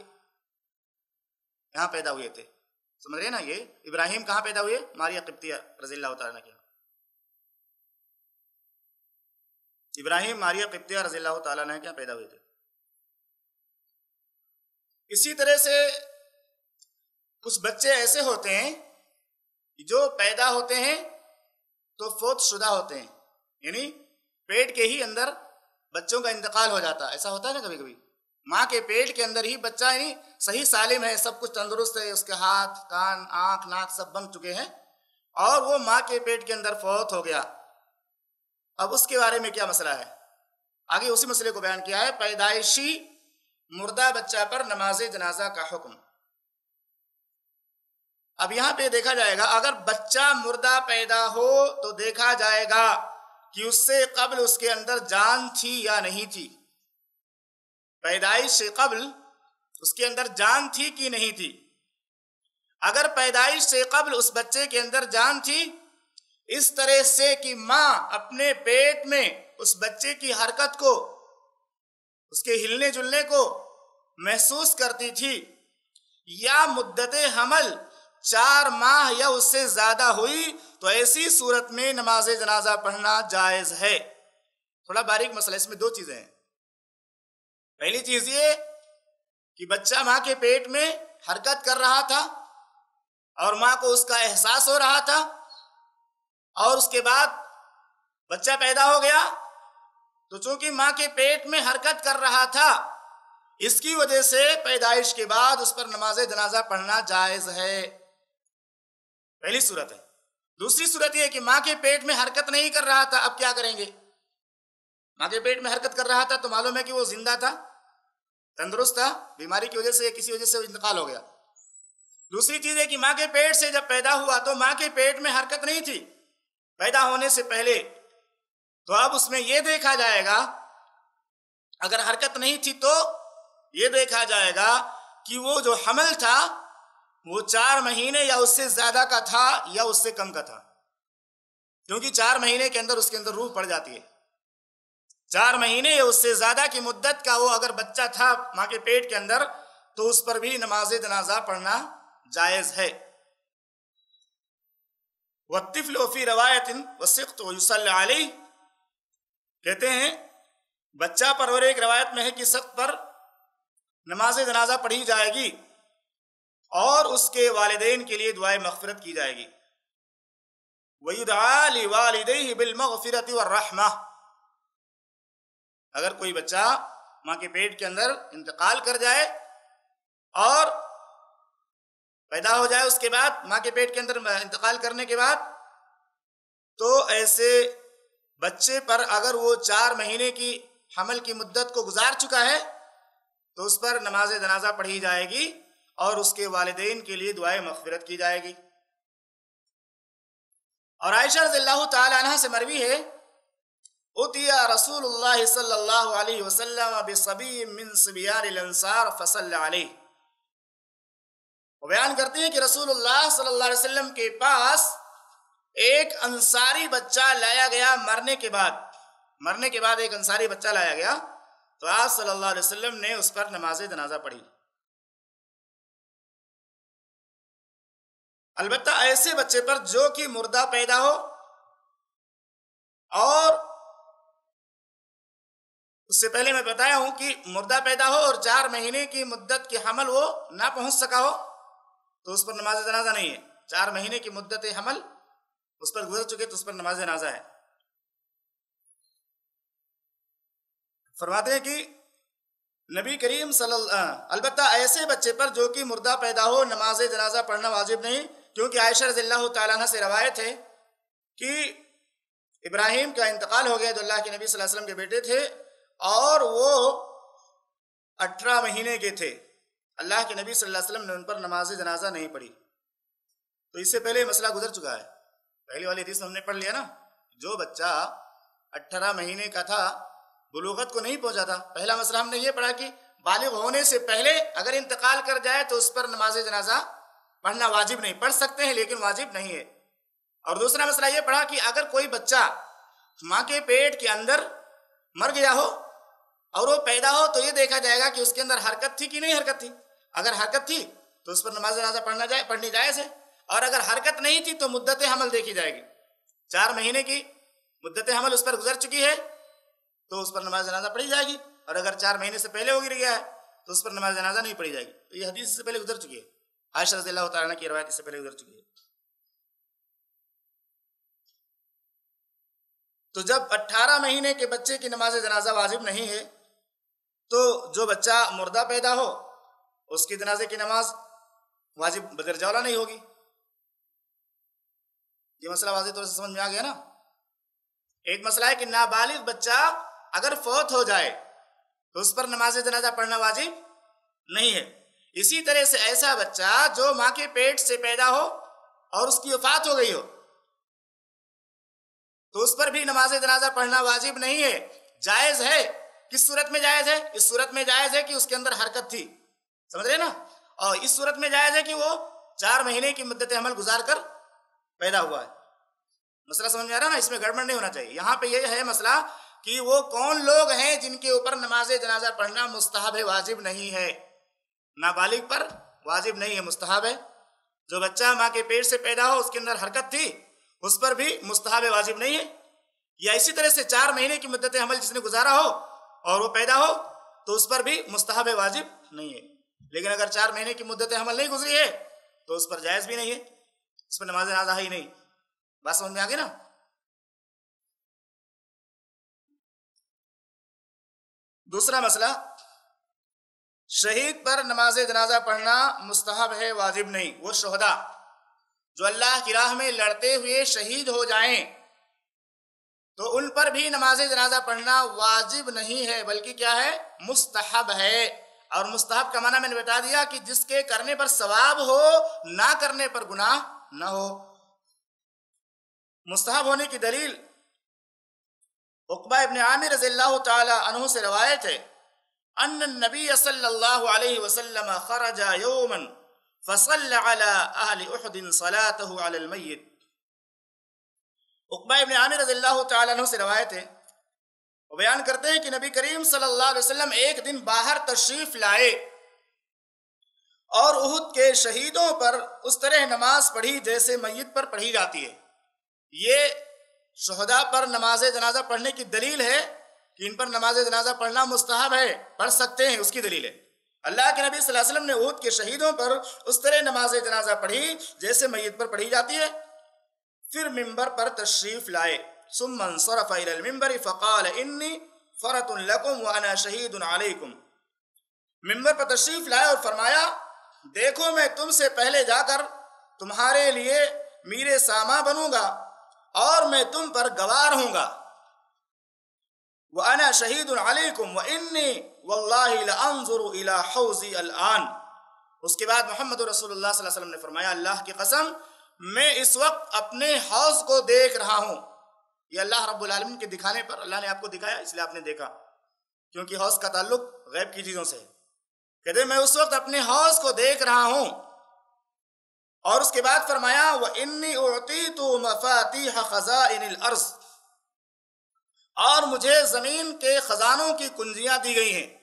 یہاں پیدا ہوئے تھے۔ سمجھ رہے نا یہ؟ ابراہیم کہاں پیدا ہوئے؟ ماریا قبطیہ رضی اللہ تعالیٰ عنہ کے ابراہیم، ماریا قبطیہ رضی اللہ تعالیٰ عنہ کے پیدا ہوئے تھے۔ اسی طرح سے کچھ بچے ایسے ہوتے ہیں جو پیدا ہوتے ہیں تو فوت شدہ ہوتے ہیں۔ یعنی پیٹ کے ہی اندر بچوں کا انتقال ہو جاتا ہے۔ ایسا ہوتا ہے نا کبھی کبھی۔ ماں کے پیٹ کے اندر ہی بچہ یعنی صحیح سالم ہے، سب کچھ تندرست ہے، اس کے ہاتھ، کان، آنکھ، ناک سب بن چکے ہیں۔ اور وہ ماں کے پیٹ کے اندر فوت ہو گیا۔ اب اس کے بارے میں کیا مسئلہ ہے؟ آگے اسی مسئلے کو بیان کیا ہے۔ پیدائشی مردہ بچہ پر نماز جنازہ کا حکم۔ اب یہاں پہ دیکھا جائے گا، اگر بچہ مردہ پیدا ہو تو دیکھا جائے گا۔ کہ اس سے قبل اس کے اندر جان تھی یا نہیں تھی؟ پیدائش سے قبل اس کے اندر جان تھی کہ نہیں تھی؟ اگر پیدائش سے قبل اس بچے کے اندر جان تھی، اس طرح سے کہ ماں اپنے پیٹ میں اس بچے کی حرکت کو، اس کے ہلنے جلنے کو محسوس کرتی تھی، یا مدت حمل چار ماہ یا اس سے زیادہ ہوئی تو ایسی صورت میں نماز جنازہ پڑھنا جائز ہے۔ تھوڑا باریک مسئلہ، اس میں دو چیزیں ہیں۔ پہلی چیز یہ کہ بچہ ماں کے پیٹ میں حرکت کر رہا تھا اور ماں کو اس کا احساس ہو رہا تھا اور اس کے بعد بچہ پیدا ہو گیا تو چونکہ ماں کے پیٹ میں حرکت کر رہا تھا، اس کی وجہ سے پیدائش کے بعد اس پر نماز جنازہ پڑھنا جائز ہے۔ پہلی صورت ہے۔ دوسری صورت یہ کہ ماں کے پیٹ میں حرکت نہیں کر رہا تھا، اب کیا کریں گے؟ ماں کے پیٹ میں حرکت کر رہا تھا تو معلوم ہے کہ وہ زندہ تھا، تندرست تھا، بیماری کی وجہ سے کسی وجہ سے انتقال ہو گیا۔ دوسری چیز ہے کہ ماں کے پیٹ سے جب پیدا ہوا تو ماں کے پیٹ میں حرکت نہیں تھی۔ پیدا ہونے سے پہلے۔ تو اب اس میں یہ دیکھا جائے گا، اگر حرکت نہیں تھی تو یہ دیکھا جائے گا کہ وہ جو حمل تھا وہ چار مہینے یا اس سے زیادہ کا تھا یا اس سے کم کا تھا۔ کیونکہ چار مہینے کے اندر اس کے اندر روح پڑ جاتی ہے۔ چار مہینے یا اس سے زیادہ کی مدت کا وہ اگر بچہ تھا ماں کے پیٹ کے اندر، تو اس پر بھی نماز جنازہ پڑھنا جائز ہے۔ وطفل فی روایت وسقت ویصلی علیہ کہتے ہیں، بچہ پر اور ایک روایت میں ہے کہ سخت پر نماز جنازہ پڑھی جائے گی۔ اور اس کے والدین کے لیے دعائیں مغفرت کی جائے گی۔ وَيُدْعَا لِوَالِدَيْهِ بِالْمَغْفِرَةِ وَالرَّحْمَةِ۔ اگر کوئی بچہ ماں کے پیٹ کے اندر انتقال کر جائے اور پیدا ہو جائے اس کے بعد، ماں کے پیٹ کے اندر انتقال کرنے کے بعد، تو ایسے بچے پر اگر وہ چار مہینے کی حمل کی مدت کو گزار چکا ہے، تو اس پر نماز جنازہ پڑھی جائے گی۔ اور اس کے والدین کے لیے دعائیں مغفرت کی جائے گی۔ اور عائشہ رضی اللہ تعالی عنہ سے مروی ہے اتیا رسول اللہ صلی اللہ علیہ وسلم بصبی من صبیان الانصار فصل علیہ وہ بیان کرتے ہیں کہ رسول اللہ صلی اللہ علیہ وسلم کے پاس ایک انصاری بچہ لایا گیا مرنے کے بعد۔ مرنے کے بعد ایک انصاری بچہ لایا گیا۔ تو آپ صلی اللہ علیہ وسلم نے اس پر نماز جنازہ پڑھی۔ البتہ ایسے بچے پر جو کہ مردہ پیدا ہو اور اس سے پہلے میں بتایا ہوں کہ مردہ پیدا ہو اور چار مہینے کی مدت کی حمل وہ نہ پہنچ سکا ہو، تو اس پر نماز جنازہ نہیں ہے۔ چار مہینے کی مدت حمل اس پر گزر چکے تو اس پر نماز جنازہ ہے۔ فرماتے ہیں کہ نبی کریم صلی اللہ البتہ ایسے بچے پر جو کہ مردہ پیدا ہو، نماز جنازہ پڑھنا واجب نہیں کیونکہ عائشہ رضی اللہ تعالیٰ عنہ سے روایت ہے کہ ابراہیم کا انتقال ہو گیا جو اللہ کے نبی صلی اللہ علیہ وسلم کے بیٹے تھے اور وہ اٹھارہ مہینے کے تھے۔ اللہ کے نبی صلی اللہ علیہ وسلم نے ان پر نماز جنازہ نہیں پڑھی۔ تو اس سے پہلے یہ مسئلہ گزر چکا ہے۔ پہلی والی حدیث ہم نے پڑھ لیا نا۔ جو بچہ اٹھارہ مہینے کا تھا، بلوغت کو نہیں پہنچا تھا۔ پہلا مسئلہ ہم نے یہ پڑھا کہ بالغ ہونے سے پہلے اگر انتقال کر جائے تو اس پر نماز جنازہ پڑھنا واجب نہیں، پڑھ سکتے ہیں لیکن واجب نہیں ہے۔ اور دوسرا مسئلہ یہ پڑھا کہ اگر کوئی بچہ ماں کے پیٹ کے اندر مر گیا ہو اور وہ پیدا ہو تو یہ دیکھا جائے گا کہ اس کے اندر حرکت تھی کہ نہیں حرکت تھی۔ اگر حرکت تھی تو اس پر نماز جنازہ پڑھنا جائے، پڑھنی جائز ہے۔ اور اگر حرکت نہیں تھی تو مدت حمل دیکھی جائے گی۔ چار مہینے کی مدت حمل اس پر گزر چکی ہے تو اس پر نماز جنازہ پڑھی جائے گی۔ اور اگر چار مہینے سے پہلے ہو گر گیا ہے تو اس پر نماز جنازہ نہیں پڑھی جائے گی۔ تو یہ حدیث سے پہلے گزر چکی ہے۔ عائشہ رضی اللہ تعالیٰ کی روایت اس سے پہلے گزر چکی ہے تو جب اٹھارہ مہینے کے بچے کی نماز جنازہ واجب نہیں ہے تو جو بچہ مردہ پیدا ہو اس کی جنازے کی نماز واجب بدر جولا نہیں ہوگی یہ مسئلہ واضح طور سے سمجھ میں آ گیا نا ایک مسئلہ ہے کہ نابالغ بچہ اگر فوت ہو جائے تو اس پر نماز جنازہ پڑھنا واجب نہیں ہے اسی طرح سے ایسا بچہ جو ماں کے پیٹ سے پیدا ہو اور اس کی وفات ہو گئی ہو، تو اس پر بھی نماز جنازہ پڑھنا واجب نہیں ہے۔ جائز ہے۔ کس صورت میں جائز ہے؟ اس صورت میں جائز ہے کہ اس کے اندر حرکت تھی۔ سمجھ رہے نا؟ اور اس صورت میں جائز ہے کہ وہ چار مہینے کی مدت عمل گزار کر پیدا ہوا ہے۔ مسئلہ سمجھ میں آ رہا نا؟ اس میں گڑبڑ نہیں ہونا چاہیے۔ یہاں پہ یہ ہے مسئلہ کہ وہ کون لوگ ہیں جن کے اوپر نماز جنازہ پڑھنا مستحب واجب نہیں ہے۔ نابالغ پر واجب نہیں ہے، مستحب ہے۔ جو بچہ ماں کے پیٹ سے پیدا ہو، اس کے اندر حرکت تھی، اس پر بھی مستحب واجب نہیں ہے۔ یا اسی طرح سے چار مہینے کی مدت عمل جس نے گزارا ہو اور وہ پیدا ہو، تو اس پر بھی مستحب واجب نہیں ہے۔ لیکن اگر چار مہینے کی مدت عمل نہیں گزری ہے، تو اس پر جائز بھی نہیں ہے۔ اس پر نماز نازا ہی نہیں۔ بات سمجھ میں آگے نا؟ دوسرا مسئلہ شہید پر نماز جنازہ پڑھنا مستحب ہے، واجب نہیں۔ وہ شہدا جو اللہ کی راہ میں لڑتے ہوئے شہید ہو جائیں، تو ان پر بھی نماز جنازہ پڑھنا واجب نہیں ہے، بلکہ کیا ہے؟ مستحب ہے۔ اور مستحب کا معنی میں نے بتا دیا کہ جس کے کرنے پر ثواب ہو، نہ کرنے پر گناہ نہ ہو۔ مستحب ہونے کی دلیل اقبا ابن عامر رضی اللہ تعالی عنہ سے روایت ہے۔ ان النبی صلی اللہ علیہ وسلم خرج یوما فصل على اہل احد صلاته على المیت اقبا ابن عامر رضی اللہ تعالی عنہ سے روایت ہے وہ بیان کرتے ہیں کہ نبی کریم صلی اللہ علیہ وسلم ایک دن باہر تشریف لائے اور احد کے شہیدوں پر اس طرح نماز پڑھی جیسے میت پر پڑھی جاتی ہے۔ یہ شہداء پر نماز جنازہ پڑھنے کی دلیل ہے کہ ان پر نماز جنازہ پڑھنا مستحب ہے، پڑھ سکتے ہیں، اس کی دلیل ہے اللہ کے نبی صلی اللہ علیہ وسلم نے احد کے شہیدوں پر اس طرح نماز جنازہ پڑھی جیسے میت پر پڑھی جاتی ہے۔ پھر ممبر پر تشریف لائے۔ ثم انصرف الى المنبر فقال انی فرط لکم وانا شہید علیکم۔ ممبر پر تشریف لائے اور فرمایا، دیکھو میں تم سے پہلے جا کر تمہارے لیے میرے ساما بنوں گا اور میں تم پر گوار ہوں گا۔ وَأَنَا شَهِيدٌ عَلَيْكُمْ وَإِنِّي وَاللَّهِ لَأَنظُرُ إِلَى حَوْزِ الْآن. اس کے بعد محمد رسول اللہ صلی اللہ علیہ وسلم نے فرمایا، اللہ کی قسم، میں اس وقت اپنے حوض کو دیکھ رہا ہوں۔ یہ اللہ رب العالمین کے دکھانے پر اللہ نے آپ کو دکھایا، اس لیے آپ نے دیکھا۔ کیونکہ حوض کا تعلق غیب کی چیزوں سے کہتے میں اس وقت اپنے حوض کو دیکھ رہا ہوں۔ اور اس کے بعد فرمایا، وَإِنِّي أُعْتِيتُ مَفَاتِيحَ خَزَائِنِ الْأَرْضِ۔ اور مجھے زمین کے خزانوں کی کنجیاں دی گئی ہیں۔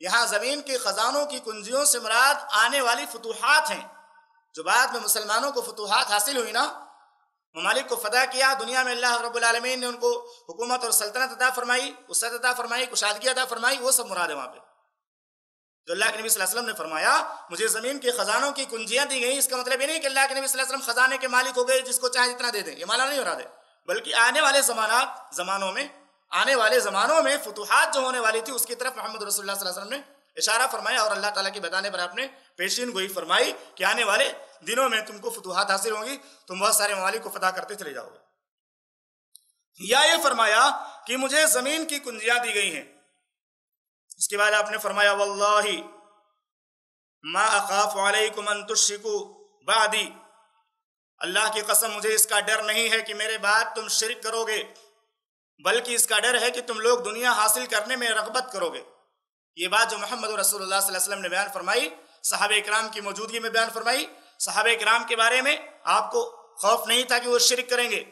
یہاں زمین کے خزانوں کی کنجیوں سے مراد آنے والی فتوحات ہیں۔ جو بعد میں مسلمانوں کو فتوحات حاصل ہوئی نا، ممالک کو فتح کیا، دنیا میں اللہ رب العالمین نے ان کو حکومت اور سلطنت عطا فرمائی وسعت عطا فرمائی، کشادگی عطا فرمائی، وہ سب مراد ہے وہاں پہ۔ جو اللہ کے نبی صلی اللہ علیہ وسلم نے فرمایا، مجھے زمین کے خزانوں کی کنجیاں دی گئی اس کا مطلب یہ نہیں کہ اللہ کے نبی صلی اللہ علیہ وسلم خزانے کے مالک ہو گئے، جس کو چاہے جتنا دے دیں، یہ مالا نہیں ہو رہا دے بلکہ آنے والے زمانات زمانوں میں آنے والے زمانوں میں فتوحات جو ہونے والی تھی، اس کی طرف محمد رسول اللہ صلی اللہ علیہ وسلم نے اشارہ فرمایا اور اللہ تعالیٰ کے بتانے پر آپ نے پیشین گوئی فرمائی کہ آنے والے دنوں میں تم کو فتوحات حاصل ہوں گی، تم بہت سارے ممالک کو فتح کرتے چلے جاؤ گے۔ یا یہ فرمایا کہ مجھے زمین کی کنجیاں دی گئی ہیں۔ اس کے بعد آپ نے فرمایا، واللہ ما اخاف علیکم ان تشکو بعدی۔ اللہ کی قسم، مجھے اس کا ڈر نہیں ہے کہ میرے بعد تم شرک کرو گے۔ بلکہ اس کا ڈر ہے کہ تم لوگ دنیا حاصل کرنے میں رغبت کرو گے۔ یہ بات جو محمد رسول اللہ صلی اللہ علیہ وسلم نے بیان فرمائی، صحابہ اکرام کی موجودگی میں بیان فرمائی۔ صحابہ اکرام کے بارے میں آپ کو خوف نہیں تھا کہ وہ شرک کریں گے۔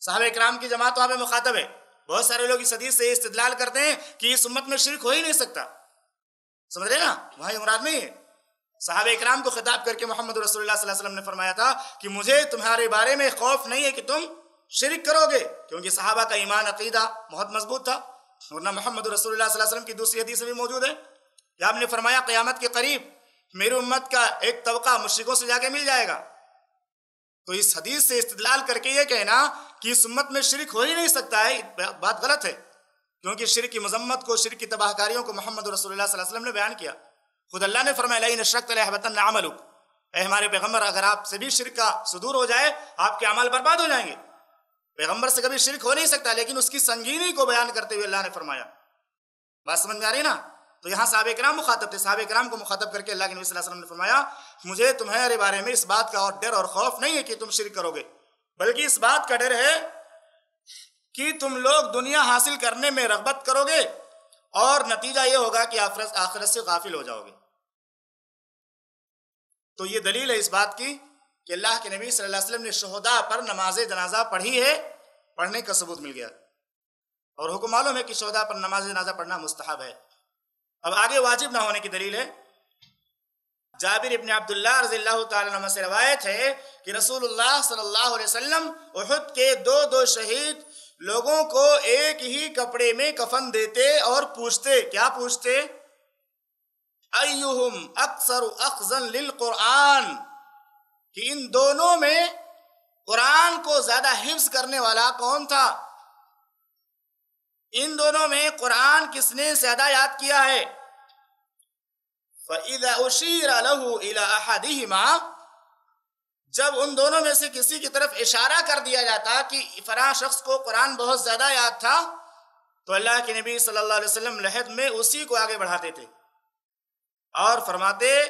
صحابہ اکرام کی جماعت وہاں پہ مخاطب ہے۔ بہت سارے لوگ اس حدیث سے استدلال کرتے ہیں کہ اس امت میں شرک ہو ہی نہیں سکتا۔ سمجھ رہے نا؟ وہاں یہ مراد نہیں ہے۔ صحابہ اکرام کو خطاب کر کے محمد رسول اللہ صلی اللہ علیہ وسلم نے فرمایا تھا کہ مجھے تمہارے بارے میں خوف نہیں ہے کہ تم شرک کرو گے، کیونکہ صحابہ کا ایمان عقیدہ بہت مضبوط تھا۔ ورنہ محمد رسول اللہ صلی اللہ علیہ وسلم کی دوسری حدیث بھی موجود ہے۔ کہ آپ نے فرمایا قیامت کے قریب میری امت کا ایک طبقہ مشرقوں سے جا کے مل جائے گا۔ تو اس حدیث سے استدلال کر کے یہ کہنا کہ اس امت میں شرک ہو ہی نہیں سکتا ہے، بات غلط ہے۔ کیونکہ شرک کی مذمت کو، شرک کی تباہ کاریوں کو محمد رسول اللہ صلی اللہ علیہ وسلم نے بیان کیا۔ خود اللہ نے فرمایا لئین شرکت لحبتن عملک اے ہمارے پیغمبر، اگر آپ سے بھی شرک کا صدور ہو جائے، آپ کے عمل برباد ہو جائیں گے۔ پیغمبر سے کبھی شرک ہو نہیں سکتا، لیکن اس کی سنگینی کو بیان کرتے ہوئے اللہ نے فرمایا۔ بات سمجھ میں آ رہی نا؟ تو یہاں صحابہ کرام مخاطب تھے۔ صحابہ کرام کو مخاطب کر کے اللہ کے نبی صلی اللہ علیہ وسلم نے فرمایا، مجھے تمہارے بارے میں اس بات کا اور ڈر اور خوف نہیں ہے کہ تم شرک کرو گے، بلکہ اس بات کا ڈر ہے کہ تم لوگ دنیا حاصل کرنے میں رغبت کرو گے اور نتیجہ یہ ہوگا کہ آخرت سے غافل ہو جاؤ گے۔ تو یہ دلیل ہے اس بات کی کہ اللہ کے نبی صلی اللہ علیہ وسلم نے شہداء پر نماز جنازہ پڑھی ہے، پڑھنے کا ثبوت مل گیا۔ اور حکم معلوم ہے کہ شہداء پر نماز جنازہ پڑھنا مستحب ہے۔ اب آگے واجب نہ ہونے کی دلیل ہے۔ جابر ابن عبداللہ رضی اللہ تعالیٰ عنہ سے روایت ہے کہ رسول اللہ صلی اللہ علیہ وسلم احد کے دو دو شہید لوگوں کو ایک ہی کپڑے میں کفن دیتے اور پوچھتے، کیا پوچھتے؟ ایہم اکثر اخذن للقرآن۔ کہ ان دونوں میں قرآن کو زیادہ حفظ کرنے والا کون تھا؟ ان دونوں میں قرآن کس نے زیادہ یاد کیا ہے؟ فَإِذَا أُشِيرَ لَهُ إِلَىٰ أَحَدِهِمَا، جب ان دونوں میں سے کسی کی طرف اشارہ کر دیا جاتا کہ فراں شخص کو قرآن بہت زیادہ یاد تھا، تو اللہ کے نبی صلی اللہ علیہ وسلم لحد میں اسی کو آگے بڑھاتے تھے اور فرماتے،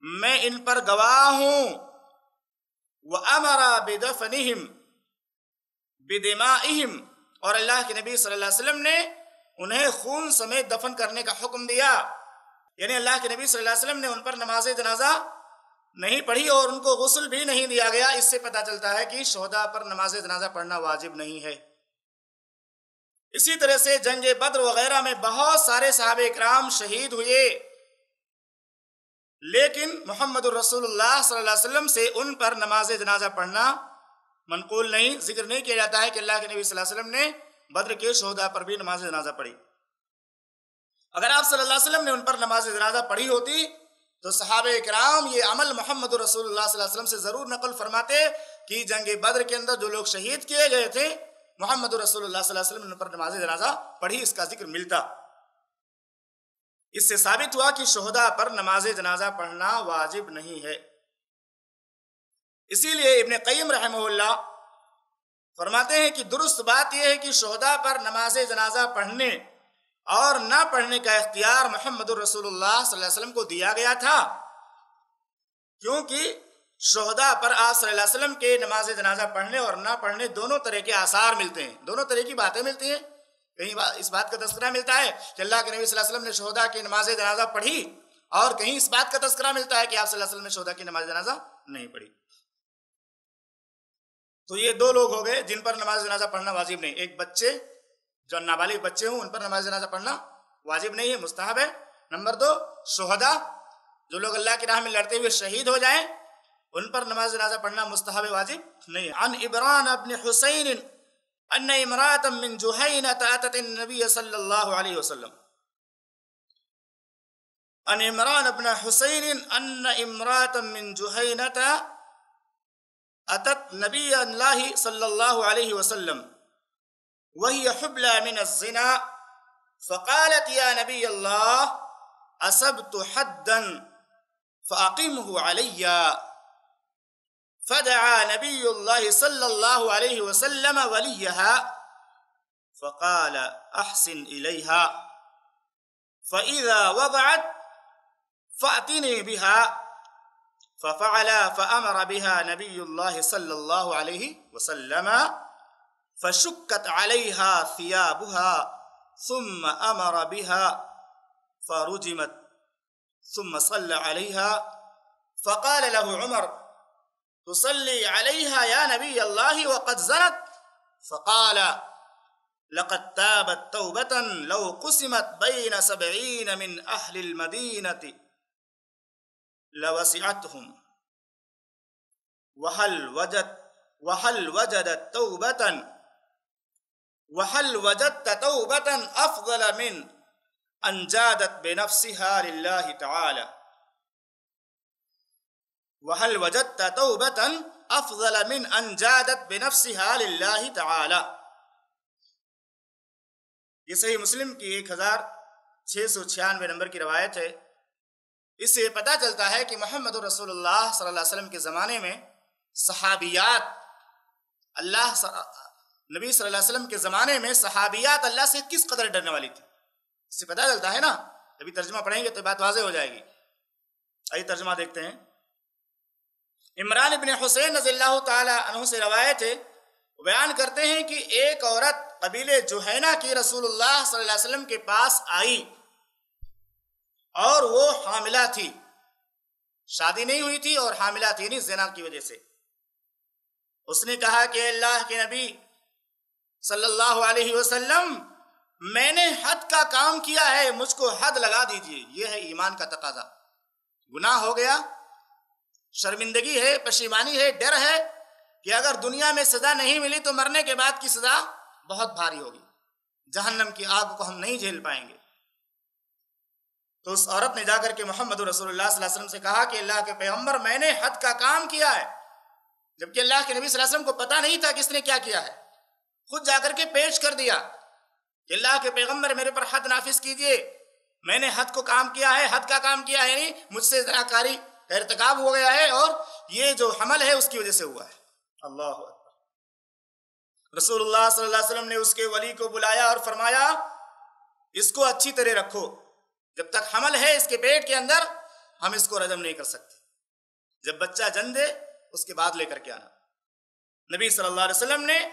میں ان پر گواہ ہوں۔ وَأَمَرَ بِدَفْنِهِمْ، بِدِمَائِهِمْ۔ اور اللہ کے نبی صلی اللہ علیہ وسلم نے انہیں خون سمیت دفن کرنے کا حکم دیا۔ یعنی اللہ کے نبی صلی اللہ علیہ وسلم نے ان پر نماز جنازہ نہیں پڑھی اور ان کو غسل بھی نہیں دیا گیا۔ اس سے پتا چلتا ہے کہ شہداء پر نماز جنازہ پڑھنا واجب نہیں ہے۔ اسی طرح سے جنگ بدر وغیرہ میں بہت سارے صحابہ اکرام شہید ہوئے۔ لیکن محمد الرسول اللہ صلی اللہ علیہ وسلم سے ان پر نماز جنازہ پڑھنا منقول نہیں، ذکر نہیں کیا جاتا ہے کہ اللہ کے نبی صلی اللہ علیہ وسلم نے بدر کے شہداء پر بھی نماز جنازہ پڑھی۔ اگر آپ صلی اللہ علیہ وسلم نے ان پر نماز جنازہ پڑھی ہوتی تو صحابہ اکرام یہ عمل محمد رسول اللہ صلی اللہ علیہ وسلم سے ضرور نقل فرماتے کہ جنگ بدر کے اندر جو لوگ شہید کیے گئے تھے، محمد رسول اللہ صلی اللہ علیہ وسلم نے ان پر نماز جنازہ پڑھی، اس کا ذکر ملتا۔ اس سے ثابت ہوا کہ شہداء پر نماز جنازہ پڑھنا واجب نہیں ہے۔ اسی لیے ابن قیم رحمہ اللہ فرماتے ہیں کہ درست بات یہ ہے کہ شہداء پر نماز جنازہ پڑھنے اور نہ پڑھنے کا اختیار محمد الرسول اللہ صلی اللہ علیہ وسلم کو دیا گیا تھا۔ کیونکہ شہداء پر آپ صلی اللہ علیہ وسلم کے نماز جنازہ پڑھنے اور نہ پڑھنے دونوں طرح کے آثار ملتے ہیں، دونوں طرح کی باتیں ملتی ہیں۔ کہیں اس بات کا تذکرہ ملتا ہے کہ اللہ کے نبی صلی اللہ علیہ وسلم نے شہداء کی نماز جنازہ پڑھی اور کہیں اس بات کا تذکرہ ملتا ہے کہ آپ صلی اللہ علیہ وسلم نے شہداء کی نماز جنازہ نہیں پڑھی۔ تو یہ دو لوگ ہو گئے جن پر نماز جنازہ پڑھنا واجب نہیں۔ ایک بچے، جو نابالغ بچے ہوں، ان پر نماز جنازہ پڑھنا واجب نہیں ہے، مستحب ہے۔ نمبر دو، شہداء، جو لوگ اللہ کی راہ میں لڑتے ہوئے شہید ہو جائیں، ان پر نماز جنازہ پڑھنا مستحب واجب نہیں۔ عن ابران ابن حسین أن امرأة من جهينة أتت النبي صلى الله عليه وسلم. عن عمران بن حسين أن امرأة من جهينة أتت نبي الله صلى الله عليه وسلم وهي حبلى من الزنا. فقالت يا نبي الله أصبت حدا فأقمه عليّ. فدعا نبي الله صلى الله عليه وسلم وليها فقال أحسن إليها فإذا وضعت فأتني بها ففعل فأمر بها نبي الله صلى الله عليه وسلم فشكت عليها ثيابها ثم أمر بها فرجمت ثم صلى عليها فقال له عمر تصلي عليها يا نبي الله وقد زنت؟ فقال لقد تابت توبة لو قسمت بين سبعين من أهل المدينة لوسعتهم. وهل وجدت وهل وجدت توبة؟ وهل وجدت توبة أفضل من أن جادت بنفسها لله تعالى؟ وهل وجدت توبة أفضل من أن جادت بنفسها لله تعالى؟ یہ صحیح مسلم کی ایک ہزار چھ سو چھیانوے نمبر کی روایت ہے۔ اس سے پتہ چلتا ہے کہ محمد رسول اللہ صلی اللہ علیہ وسلم کے زمانے میں صحابیات اللہ نبی صلی اللہ علیہ وسلم کے زمانے میں صحابیات اللہ سے کس قدر ڈرنے والی تھی؟ اس سے پتہ چلتا ہے نا۔ ابھی ترجمہ پڑھیں گے تو بات واضح ہو جائے گی۔ آئیے ترجمہ دیکھتے ہیں۔ عمران ابن حسین رضی اللہ تعالی عنہ سے روایت ہے بیان کرتے ہیں کہ ایک عورت قبیل جوہینا کی رسول اللہ صلی اللہ علیہ وسلم کے پاس آئی اور وہ حاملہ تھی۔ شادی نہیں ہوئی تھی اور حاملہ تھی نہیں، زنا کی وجہ سے۔ اس نے کہا کہ اللہ کے نبی صلی اللہ علیہ وسلم، میں نے حد کا کام کیا ہے، مجھ کو حد لگا دیجیے، یہ ہے ایمان کا تقاضا۔ گناہ ہو گیا شرمندگی ہے، پشیمانی ہے، ڈر ہے کہ اگر دنیا میں سزا نہیں ملی تو مرنے کے بعد کی سزا بہت بھاری ہوگی۔ جہنم کی آگ کو ہم نہیں جھیل پائیں گے۔ تو اس عورت نے جا کر کے محمد رسول اللہ صلی اللہ علیہ وسلم سے کہا کہ اللہ کے پیغمبر، میں نے حد کا کام کیا ہے۔ جبکہ اللہ کے نبی صلی اللہ علیہ وسلم کو پتا نہیں تھا کس نے کیا کیا ہے۔ خود جا کر کے پیش کر دیا کہ اللہ کے پیغمبر، میرے پر حد نافذ کیجیے۔ میں نے حد کو کام کیا ہے، حد کا کام کیا ہے یعنی مجھ سے زناکاری کا ارتکاب ہو گیا ہے اور یہ جو حمل ہے اس کی وجہ سے ہوا ہے۔ اللہ رسول اللہ صلی اللہ علیہ وسلم نے اس کے ولی کو بلایا اور فرمایا، اس کو اچھی طرح رکھو۔ جب تک حمل ہے اس کے پیٹ کے اندر، ہم اس کو رجم نہیں کر سکتے۔ جب بچہ جن دے، اس کے بعد لے کر کے آنا۔ نبی صلی اللہ علیہ وسلم نے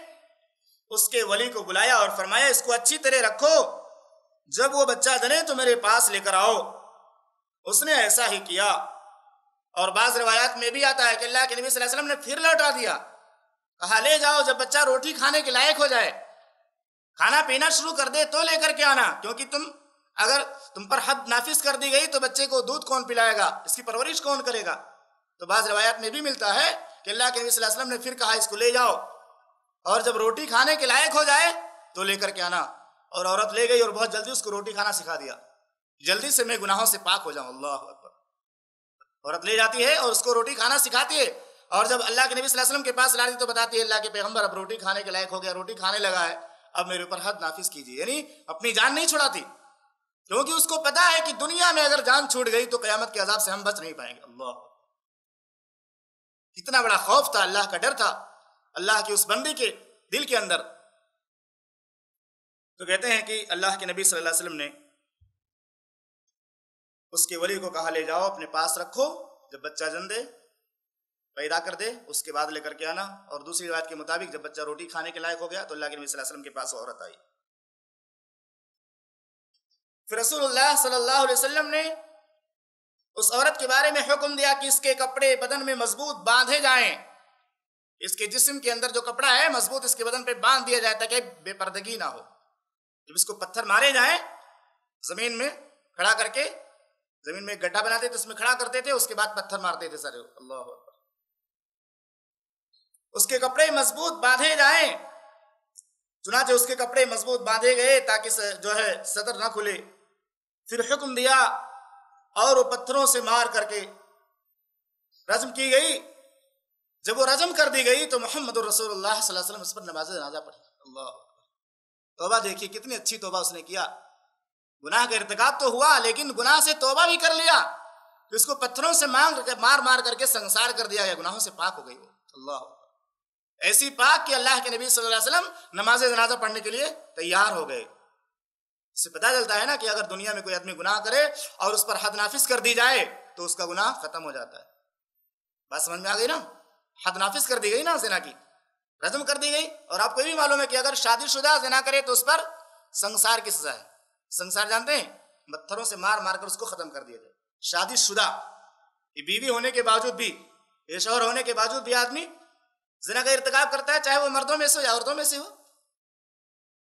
اس کے ولی کو بلایا اور فرمایا، اس کو اچھی طرح رکھو۔ جب وہ بچہ جنے تو میرے پاس لے کر آؤ۔ اس نے ایسا ہی کیا۔ اور بعض روایات میں بھی آتا ہے کہ اللہ کے نبی صلی اللہ علیہ وسلم نے پھر لوٹا دیا۔ کہا، لے جاؤ، جب بچہ روٹی کھانے کے لائق ہو جائے، کھانا پینا شروع کر دے تو لے کر کے آنا، کیونکہ تم اگر تم پر حد نافذ کر دی گئی تو بچے کو دودھ کون پلائے گا؟ اس کی پرورش کون کرے گا؟ تو بعض روایات میں بھی ملتا ہے کہ اللہ کے نبی صلی اللہ علیہ وسلم نے پھر کہا، اس کو لے جاؤ۔ اور جب روٹی کھانے کے لائق ہو جائے تو لے کر کے آنا۔ اور عورت لے گئی اور بہت جلدی اس کو روٹی کھانا سکھا دیا۔ جلدی سے میں گناہوں سے پاک ہو جاؤں۔ اللہ اکبر۔ عورت لے جاتی ہے اور اس کو روٹی کھانا سکھاتی ہے۔ اور جب اللہ کے نبی صلی اللہ علیہ وسلم کے پاس لاتی تو بتاتی ہے، اللہ کے پیغمبر اب روٹی کھانے کے لائق ہو گیا، روٹی کھانے لگا ہے، اب میرے اوپر حد نافذ کیجیے۔ یعنی اپنی جان نہیں چھڑاتی۔ کیونکہ اس کو پتا ہے کہ دنیا میں اگر جان چھوٹ گئی تو قیامت کے عذاب سے ہم بچ نہیں پائیں گے۔ اللہ۔ کتنا بڑا خوف تھا، اللہ کا ڈر تھا۔ اللہ کی اس بندی کے دل کے اندر۔ تو کہتے ہیں کہ اللہ کے نبی صلی اللہ علیہ وسلم نے اس کے ولی کو کہا لے جاؤ، اپنے پاس رکھو، جب بچہ جن دے پیدا کر دے، اس کے بعد لے کر کے آنا۔ اور دوسری روایت کے مطابق جب بچہ روٹی کھانے کے لائق ہو گیا، تو اللہ کے نبی صلی اللہ علیہ وسلم کے پاس عورت آئی۔ پھر رسول اللہ صلی اللہ علیہ وسلم نے اس عورت کے بارے میں حکم دیا کہ اس کے کپڑے بدن میں مضبوط باندھے جائیں۔ اس کے جسم کے اندر جو کپڑا ہے، مضبوط اس کے بدن پہ باندھ دیا جائے تاکہ بے پردگی نہ ہو۔ جب اس کو پتھر مارے جائیں، زمین میں کھڑا کر کے زمین میں ایک گڈھا بناتے تھے، اس میں کھڑا کرتے تھے، اس کے بعد پتھر مارتے تھے سارے۔ اللہ اس کے کپڑے مضبوط باندھے جائیں۔ چنانچہ اس کے کپڑے مضبوط باندھے گئے تاکہ جو ہے، صدر نہ کھلے۔ پھر حکم دیا اور وہ پتھروں سے مار کر کے رجم کی گئی۔ جب وہ رجم کر دی گئی تو محمد الرسول اللہ صلی اللہ علیہ وسلم اس پر نماز جنازہ پڑھی اللہ توبہ دیکھیے کتنی اچھی توبہ اس نے کیا۔ گناہ کا ارتکاب تو ہوا، لیکن گناہ سے توبہ بھی کر لیا۔ کہ اس کو پتھروں سے مانگ مار مار کر کے سنسار کر دیا گیا، گناہوں سے پاک ہو گئی اللہ۔ ایسی پاک کہ اللہ کے نبی صلی اللہ علیہ وسلم نماز جنازہ پڑھنے کے لیے تیار ہو گئے۔ اس سے پتا چلتا ہے نا کہ اگر دنیا میں کوئی آدمی گناہ کرے اور اس پر حد نافذ کر دی جائے، تو اس کا گناہ ختم ہو جاتا ہے۔ بات سمجھ میں آ گئی نا؟ حد نافذ کر دی گئی نا زنا کی۔ رزم کر دی گئی۔ اور آپ کو یہ بھی معلوم ہے کہ اگر شادی شدہ زنا کرے تو اس پر سنسار کی سزا ہے۔ سنسار جانتے ہیں؟ پتھروں سے مار مار کر اس کو ختم کر دیا جائے شادی شدہ۔ یہ بیوی ہونے کے باوجود بھی یہ شوہر ہونے کے باوجود بھی آدمی زنا کا ارتکاب کرتا ہے، چاہے وہ مردوں میں سے ہو یا عورتوں میں سے ہو۔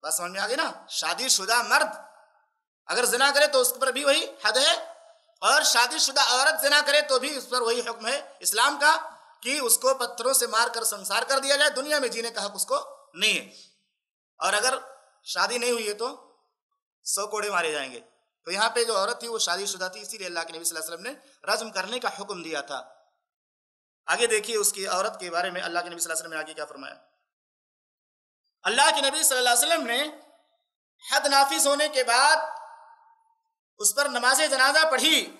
بس سمجھ میں آ گئی نا؟ شادی شدہ مرد۔ اگر زنا کرے تو اس پر بھی وہی حد ہے۔ اور شادی شدہ عورت زنا کرے تو بھی اس پر وہی حکم ہے اسلام کا، کہ اس کو پتھروں سے مار کر سنسار کر دیا جائے۔ دنیا میں جینے کا حق اس کو نہیں ہے۔ اور اگر شادی نہیں ہوئی ہے تو سو کوڑے مارے جائیں گے۔ تو یہاں پہ جو عورت تھی وہ شادی شدہ تھی، اسی لیے اللہ کے نبی صلی اللہ علیہ وسلم نے رزم کرنے کا حکم دیا تھا۔ آگے دیکھیے اس کی عورت کے بارے میں اللہ کے نبی صلی اللہ علیہ وسلم نے آگے کیا فرمایا۔ اللہ کے نبی صلی اللہ علیہ وسلم نے حد نافذ ہونے کے بعد اس پر نماز جنازہ پڑھی۔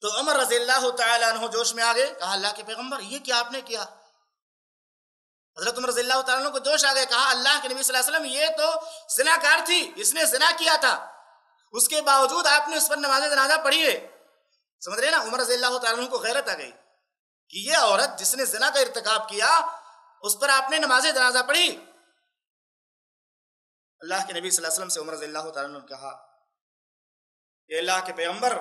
تو عمر رضی اللہ تعالیٰ عنہ جوش میں آگے کہا، اللہ کے پیغمبر، یہ کیا آپ نے کیا؟ حضرت عمر رضی اللہ تعالیٰ عنہ کو جوش آگے کہا، اللہ کے نبی صلی اللہ علیہ وسلم، یہ تو زناکار تھی، اس نے زنا کیا تھا۔ اس کے باوجود آپ نے اس پر نماز جنازہ پڑھی ہے۔ سمجھ رہے نا؟ عمر رضی اللہ تعالیٰ کو غیرت آ گئی کہ یہ عورت جس نے زنا کا ارتکاب کیا، اس پر آپ نے نماز جنازہ پڑھی۔ اللہ کے نبی صلی اللہ علیہ وسلم سے عمر رضی اللہ تعالیٰ نے کہا کہ اللہ کے پیغمبر،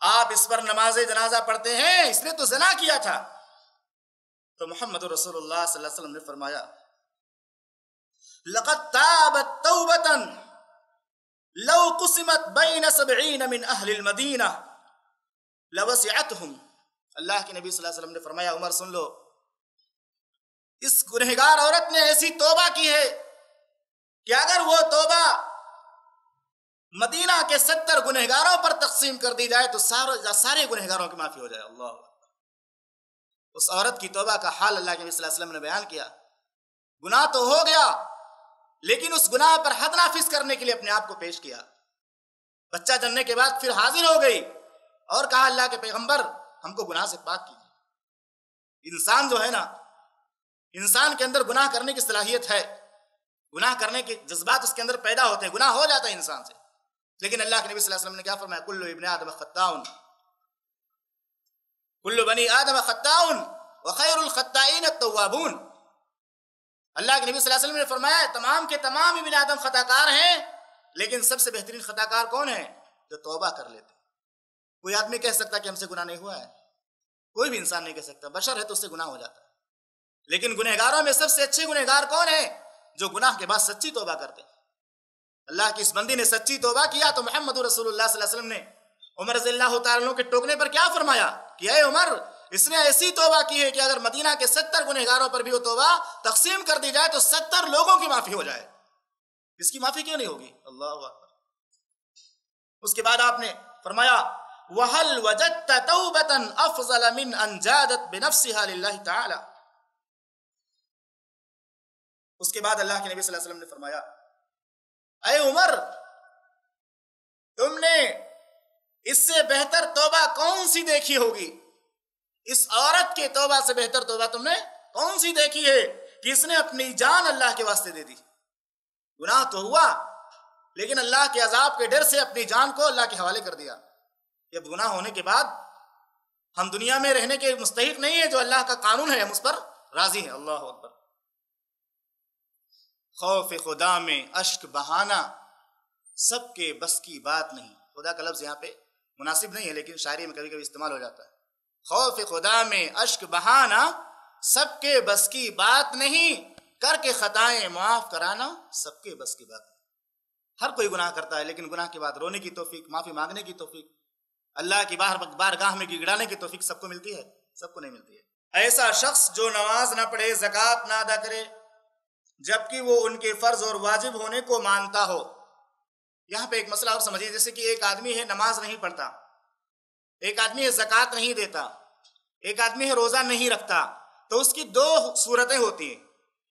آپ اس پر نماز جنازہ پڑھتے ہیں، اس نے تو زنا کیا تھا۔ تو محمد رسول اللہ صلی اللہ علیہ وسلم نے فرمایا، لقد تابت توبتا لو قسمت بین سبعین من اہل المدینہ لوسعتهم اللہ کے نبی صلی اللہ علیہ وسلم نے فرمایا، عمر، سن لو، اس گنہگار عورت نے ایسی توبہ کی ہے کہ اگر وہ توبہ مدینہ کے ستر گنہگاروں پر تقسیم کر دی جائے تو سارے گنہگاروں کی معافی ہو جائے۔ اللہ اس عورت کی توبہ کا حال اللہ کے نبی صلی اللہ علیہ وسلم نے بیان کیا۔ گناہ تو ہو گیا، لیکن اس گناہ پر حد نافذ کرنے کے لیے اپنے آپ کو پیش کیا۔ بچہ جننے کے بعد پھر حاضر ہو گئی اور کہا، اللہ کے پیغمبر، ہم کو گناہ سے پاک کیجیے۔ انسان جو ہے نا، انسان کے اندر گناہ کرنے کی صلاحیت ہے۔ گناہ کرنے کے جذبات اس کے اندر پیدا ہوتے ہیں۔ گناہ ہو جاتا ہے انسان سے۔ لیکن اللہ کے نبی صلی اللہ علیہ وسلم نے کیا فرمایا؟ کلو ابن آدم خطاؤن کلو بنی آدم خطاؤن وخیر الخطائین التوابون. اللہ کے نبی صلی اللہ علیہ وسلم نے فرمایا، تمام کے تمام ابن آدم خطا کار ہیں، لیکن سب سے بہترین خطا کار کون ہے جو توبہ کر لیتے کوئی آدمی کہہ سکتا کہ ہم سے گناہ نہیں ہوا ہے۔ کوئی بھی انسان نہیں کہہ سکتا، بشر ہے تو اس سے گناہ ہو جاتا ہے۔ لیکن گنہگاروں میں سب سے اچھے گنہگار کون ہیں؟ جو گناہ کے بعد سچی توبہ کرتے ہیں۔ اللہ کی اس بندی نے سچی توبہ کیا تو محمد رسول اللہ صلی اللہ علیہ وسلم نے عمر رضی اللہ تعالیٰ کے ٹوکنے پر کیا فرمایا؟ کہ اے عمر، اس نے ایسی توبہ کی ہے کہ اگر مدینہ کے ستر گنہگاروں پر بھی وہ توبہ تقسیم کر دی جائے تو ستر لوگوں کی معافی ہو جائے۔ اس کی معافی کیوں نہیں ہوگی؟ اللہ اکبر۔ اس کے بعد آپ نے فرمایا، وَهَلْ وَجَدْتَ تَوْبَةً أَفْضَلَ مِنْ أَنْ جَادَتْ بِنَفْسِهَا لِلَّهِ تَعَالَى۔ اس کے بعد اللہ کے نبی صلی اللہ علیہ وسلم نے فرمایا، اے عمر، تم نے اس سے بہتر توبہ کون سی دیکھی ہوگی؟ اس عورت کے توبہ سے بہتر توبہ تم نے کون سی دیکھی ہے کہ اس نے اپنی جان اللہ کے واسطے دے دی؟ گناہ تو ہوا، لیکن اللہ کے عذاب کے ڈر سے اپنی جان کو اللہ کے حوالے کر دیا۔ یہ گناہ ہونے کے بعد ہم دنیا میں رہنے کے مستحق نہیں ہے جو اللہ کا قانون ہے، ہم اس پر راضی ہیں۔ اللہ اکبر۔ خوف خدا میں اشک بہانا سب کے بس کی بات نہیں۔ خدا کا لفظ یہاں پہ مناسب نہیں ہے، لیکن شاعری میں کبھی کبھی استعمال ہو جاتا ہے۔ خوف خدا میں اشک بہانا سب کے بس کی بات نہیں۔ کر کے خطائیں معاف کرانا، سب کے بس کی بات نہیں۔ ہر کوئی گناہ کرتا ہے، لیکن گناہ کے بعد رونے کی توفیق، معافی مانگنے کی توفیق۔ اللہ کی باہر بارگاہ میں گڑانے کی توفیق سب کو ملتی ہے، سب کو نہیں ملتی ہے۔ ایسا شخص جو نماز نہ پڑھے، زکوٰۃ نہ ادا کرے، جبکہ وہ ان کے فرض اور واجب ہونے کو مانتا ہو۔ یہاں پہ ایک مسئلہ اور سمجھیے، جیسے کہ ایک آدمی ہے نماز نہیں پڑھتا، ایک آدمی ہے زکوٰۃ نہیں دیتا، ایک آدمی ہے روزہ نہیں رکھتا، تو اس کی دو صورتیں ہوتی ہیں۔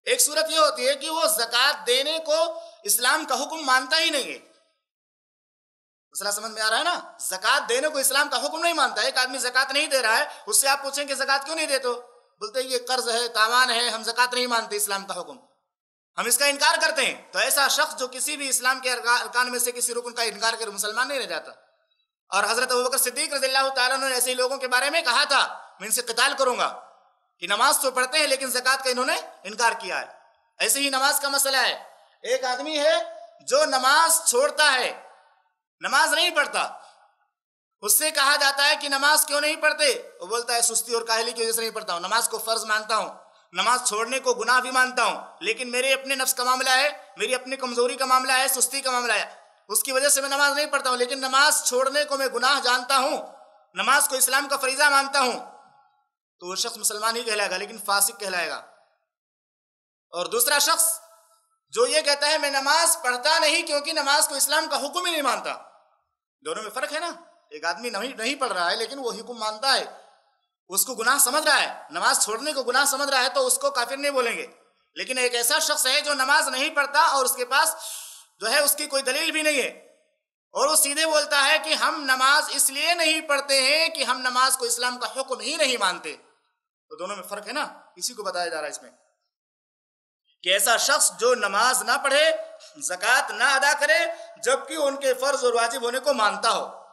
ایک صورت یہ ہوتی ہے کہ وہ زکوٰۃ دینے کو اسلام کا حکم مانتا ہی نہیں ہے۔ مسئلہ سمجھ میں آ رہا ہے نا؟ زکوٰۃ دینے کو اسلام کا حکم نہیں مانتا، ایک آدمی زکوٰۃ نہیں دے رہا ہے، اس سے آپ پوچھیں کہ زکوٰۃ کیوں نہیں دیتے بولتے یہ قرض ہے، تاوان ہے، ہم زکوٰۃ نہیں مانتے اسلام کا حکم۔ ہم اس کا انکار کرتے ہیں۔ تو ایسا شخص جو کسی بھی اسلام کے ارکان میں سے کسی رکن کا انکار کر مسلمان نہیں رہ جاتا۔ اور حضرت ابوبکر صدیق رضی اللہ تعالیٰ نے ایسے لوگوں کے بارے میں کہا تھا، میں ان سے قتال کروں گا کہ نماز تو پڑھتے ہیں، لیکن زکوٰۃ کا انہوں نے انکار کیا ہے۔ ایسے ہی نماز کا مسئلہ ہے۔ ایک آدمی ہے جو نماز چھوڑتا ہے، نماز نہیں پڑھتا۔ اس سے کہا جاتا ہے کہ نماز کیوں نہیں پڑھتے؟ وہ بولتا ہے، سستی اور کاہلی کی وجہ سے نہیں پڑھتا ہوں، نماز کو فرض مانتا ہوں۔ نماز چھوڑنے کو گناہ بھی مانتا ہوں، لیکن میرے اپنے نفس کا معاملہ ہے، میری اپنی کمزوری کا معاملہ ہے، سستی کا معاملہ ہے۔ اس کی وجہ سے میں نماز نہیں پڑھتا ہوں، لیکن نماز چھوڑنے کو میں گناہ جانتا ہوں۔ نماز کو اسلام کا فریضہ مانتا ہوں۔ تو وہ شخص مسلمان ہی کہلائے گا، لیکن فاسق کہلائے گا۔ اور دوسرا شخص جو یہ کہتا ہے، میں نماز پڑھتا نہیں کیونکہ نماز کو اسلام کا حکم ہی نہیں مانتا۔ دونوں میں فرق ہے نا؟ ایک آدمی نہیں پڑھ رہا ہے، لیکن وہ حکم مانتا ہے۔ اس کو گناہ سمجھ رہا ہے؟ نماز چھوڑنے کو گناہ سمجھ رہا ہے تو اس کو کافر نہیں بولیں گے۔ لیکن ایک ایسا شخص ہے جو نماز نہیں پڑھتا اور اس کے پاس جو ہے اس کی کوئی دلیل بھی نہیں ہے۔ اور وہ سیدھے بولتا ہے کہ ہم نماز اس لیے نہیں پڑھتے ہیں کہ ہم نماز کو اسلام کا حکم ہی نہیں مانتے۔ تو دونوں میں فرق ہے نا؟ اسی کو بتایا جا رہا ہے اس میں۔ کہ ایسا شخص جو نماز نہ پڑھے، زکوٰۃ نہ ادا کرے، جبکہ ان کے فرض اور واجب ہونے کو مانتا ہو۔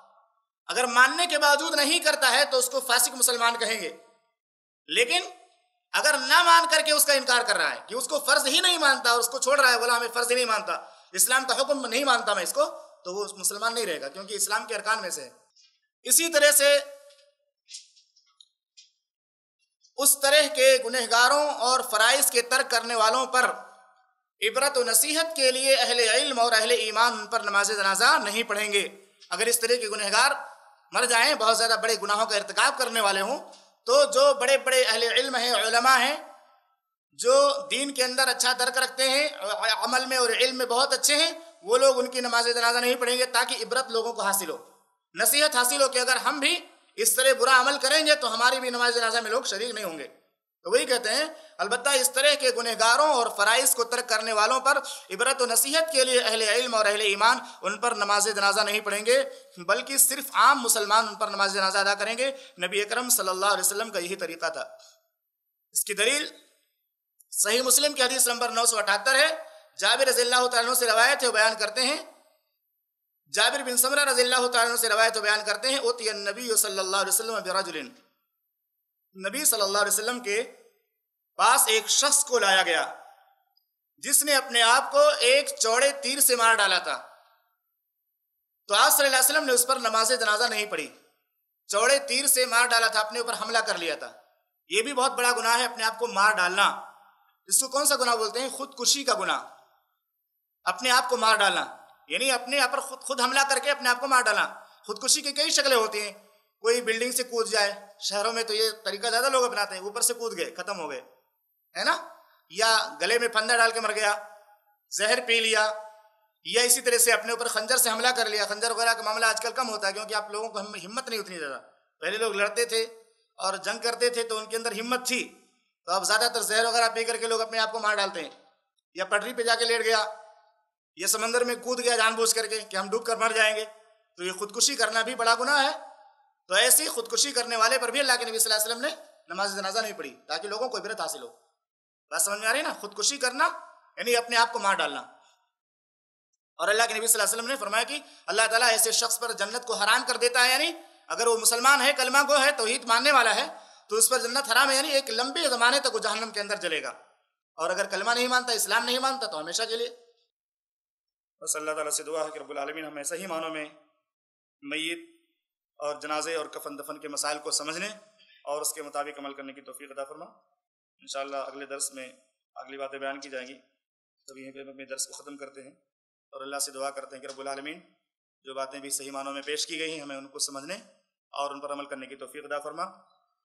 اگر ماننے کے باوجود نہیں کرتا ہے تو اس کو فاسق مسلمان کہیں گے۔ لیکن اگر نہ مان کر کے اس کا انکار کر رہا ہے کہ اس کو فرض ہی نہیں مانتا اور اس کو چھوڑ رہا ہے بولا ہمیں فرض ہی نہیں مانتا، اسلام کا حکم نہیں مانتا میں اس کو، تو وہ مسلمان نہیں رہے گا کیونکہ اسلام کے ارکان میں سے اسی طرح سے اس طرح کے گنہگاروں اور فرائض کے ترک کرنے والوں پر عبرت و نصیحت کے لیے اہل علم اور اہل ایمان ان پر نماز جنازہ نہیں پڑھیں گے۔ اگر اس طرح کے گنہگار مر جائیں، بہت زیادہ بڑے گناہوں کا ارتکاب کرنے والے ہوں۔ تو جو بڑے بڑے اہل علم ہیں، علماء ہیں، جو دین کے اندر اچھا درک رکھتے ہیں، عمل میں اور علم میں بہت اچھے ہیں، وہ لوگ ان کی نماز جنازہ نہیں پڑھیں گے تاکہ عبرت لوگوں کو حاصل ہو۔ نصیحت حاصل ہو کہ اگر ہم بھی اس طرح برا عمل کریں گے، تو ہماری بھی نماز جنازہ میں لوگ شریک نہیں ہوں گے۔ تو وہی کہتے ہیں، البتہ اس طرح کے گنہگاروں اور فرائض کو ترک کرنے والوں پر عبرت و نصیحت کے لیے اہل علم اور اہل ایمان ان پر نماز جنازہ نہیں پڑھیں گے، بلکہ صرف عام مسلمان ان پر نماز جنازہ ادا کریں گے۔ نبی اکرم صلی اللہ علیہ وسلم کا یہی طریقہ تھا۔ اس کی دلیل صحیح مسلم کی حدیث نمبر نو سو اٹھہتر ہے۔ جابر رضی اللہ تعالیٰ سے روایت ہے بیان کرتے ہیں۔ جابر بن سمرہ رضی اللہ تعالیٰ سے روایت و بیان کرتے ہیں، اوتی النبی صلی اللہ علیہ وسلم برجل نبی صلی اللہ علیہ وسلم کے پاس ایک شخص کو لایا گیا، جس نے اپنے آپ کو ایک چوڑے تیر سے مار ڈالا تھا۔ تو آپ صلی اللہ علیہ وسلم نے اس پر نماز جنازہ نہیں پڑھی، چوڑے تیر سے مار ڈالا تھا، اپنے اوپر حملہ کر لیا تھا۔ یہ بھی بہت بڑا گناہ ہے، اپنے آپ کو مار ڈالنا۔ اس کو کون سا گناہ بولتے ہیں؟ خودکشی کا گناہ۔ اپنے آپ کو مار ڈالنا یعنی اپنے آپ پر خود خود حملہ کر کے اپنے آپ کو مار ڈالنا۔ خودکشی کی کئی شکلیں ہوتی ہیں، کوئی بلڈنگ سے کود جائے شہروں میں تو یہ طریقہ زیادہ لوگ اپناتے ہیں، اوپر سے کود گئے، ختم ہو گئے، ہے نا؟ یا گلے میں پھندا ڈال کے مر گیا، زہر پی لیا، یا اسی طرح سے اپنے اوپر خنجر سے حملہ کر لیا، خنجر وغیرہ کا معاملہ آج کل کم ہوتا ہے کیونکہ آپ لوگوں کو ہمت نہیں اتنی زیادہ۔ پہلے لوگ لڑتے تھے اور جنگ کرتے تھے تو ان کے اندر ہمت تھی۔ تو اب زیادہ تر زہر وغیرہ پی کر کے لوگ اپنے آپ کو مار ڈالتے ہیں۔ یا پٹری پہ جا کے لیٹ گیا، یا سمندر میں کود گیا جان بوجھ کر کے کہ ہم ڈوب کر مر جائیں گے۔ تو یہ خودکشی کرنا بھی بڑا گناہ ہے۔ تو ایسی خودکشی کرنے والے پر بھی اللہ کے نبی صلی اللہ علیہ وسلم نے نماز جنازہ نہیں پڑھی تاکہ لوگوں کو عبرت حاصل ہو۔ بات سمجھ میں آ رہی ہے نا؟ خودکشی کرنا یعنی اپنے آپ کو مار ڈالنا۔ اور اللہ کے نبی صلی اللہ علیہ وسلم نے فرمایا کہ اللہ تعالیٰ ایسے شخص پر جنت کو حرام کر دیتا ہے یعنی اگر وہ مسلمان ہے، کلمہ گو ہے، توحید ماننے والا ہے، تو اس پر جنت حرام ہے یعنی ایک لمبے زمانے تک وہ جہنم کے اندر جلے گا۔ اور اگر کلمہ نہیں مانتا، اسلام نہیں مانتا، تو ہمیشہ کے لیے۔ بس اللہ تعالیٰ سے دعا ہے کہ رب العالمین ہمیں صحیح معنوں میں میت اور جنازے اور کفن دفن کے مسائل کو سمجھنے اور اس کے مطابق عمل کرنے کی توفیق عطا فرما۔ انشاءاللہ اگلے درس میں اگلی باتیں بیان کی جائیں گی۔ تب یہیں پہ ہم اپنے درس کو ختم کرتے ہیں اور اللہ سے دعا کرتے ہیں کہ رب العالمین جو باتیں بھی صحیح معنوں میں پیش کی گئی ہیں، ہمیں ان کو سمجھنے اور ان پر عمل کرنے کی توفیق عطا فرما۔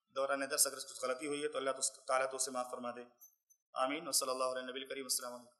دوران درس اگر کچھ غلطی ہوئی ہے تو اللہ تعالیٰ تو اسے معاف فرما دے۔ آمین۔ و صلی اللہ علیہ نبی کریم السلام علیکم۔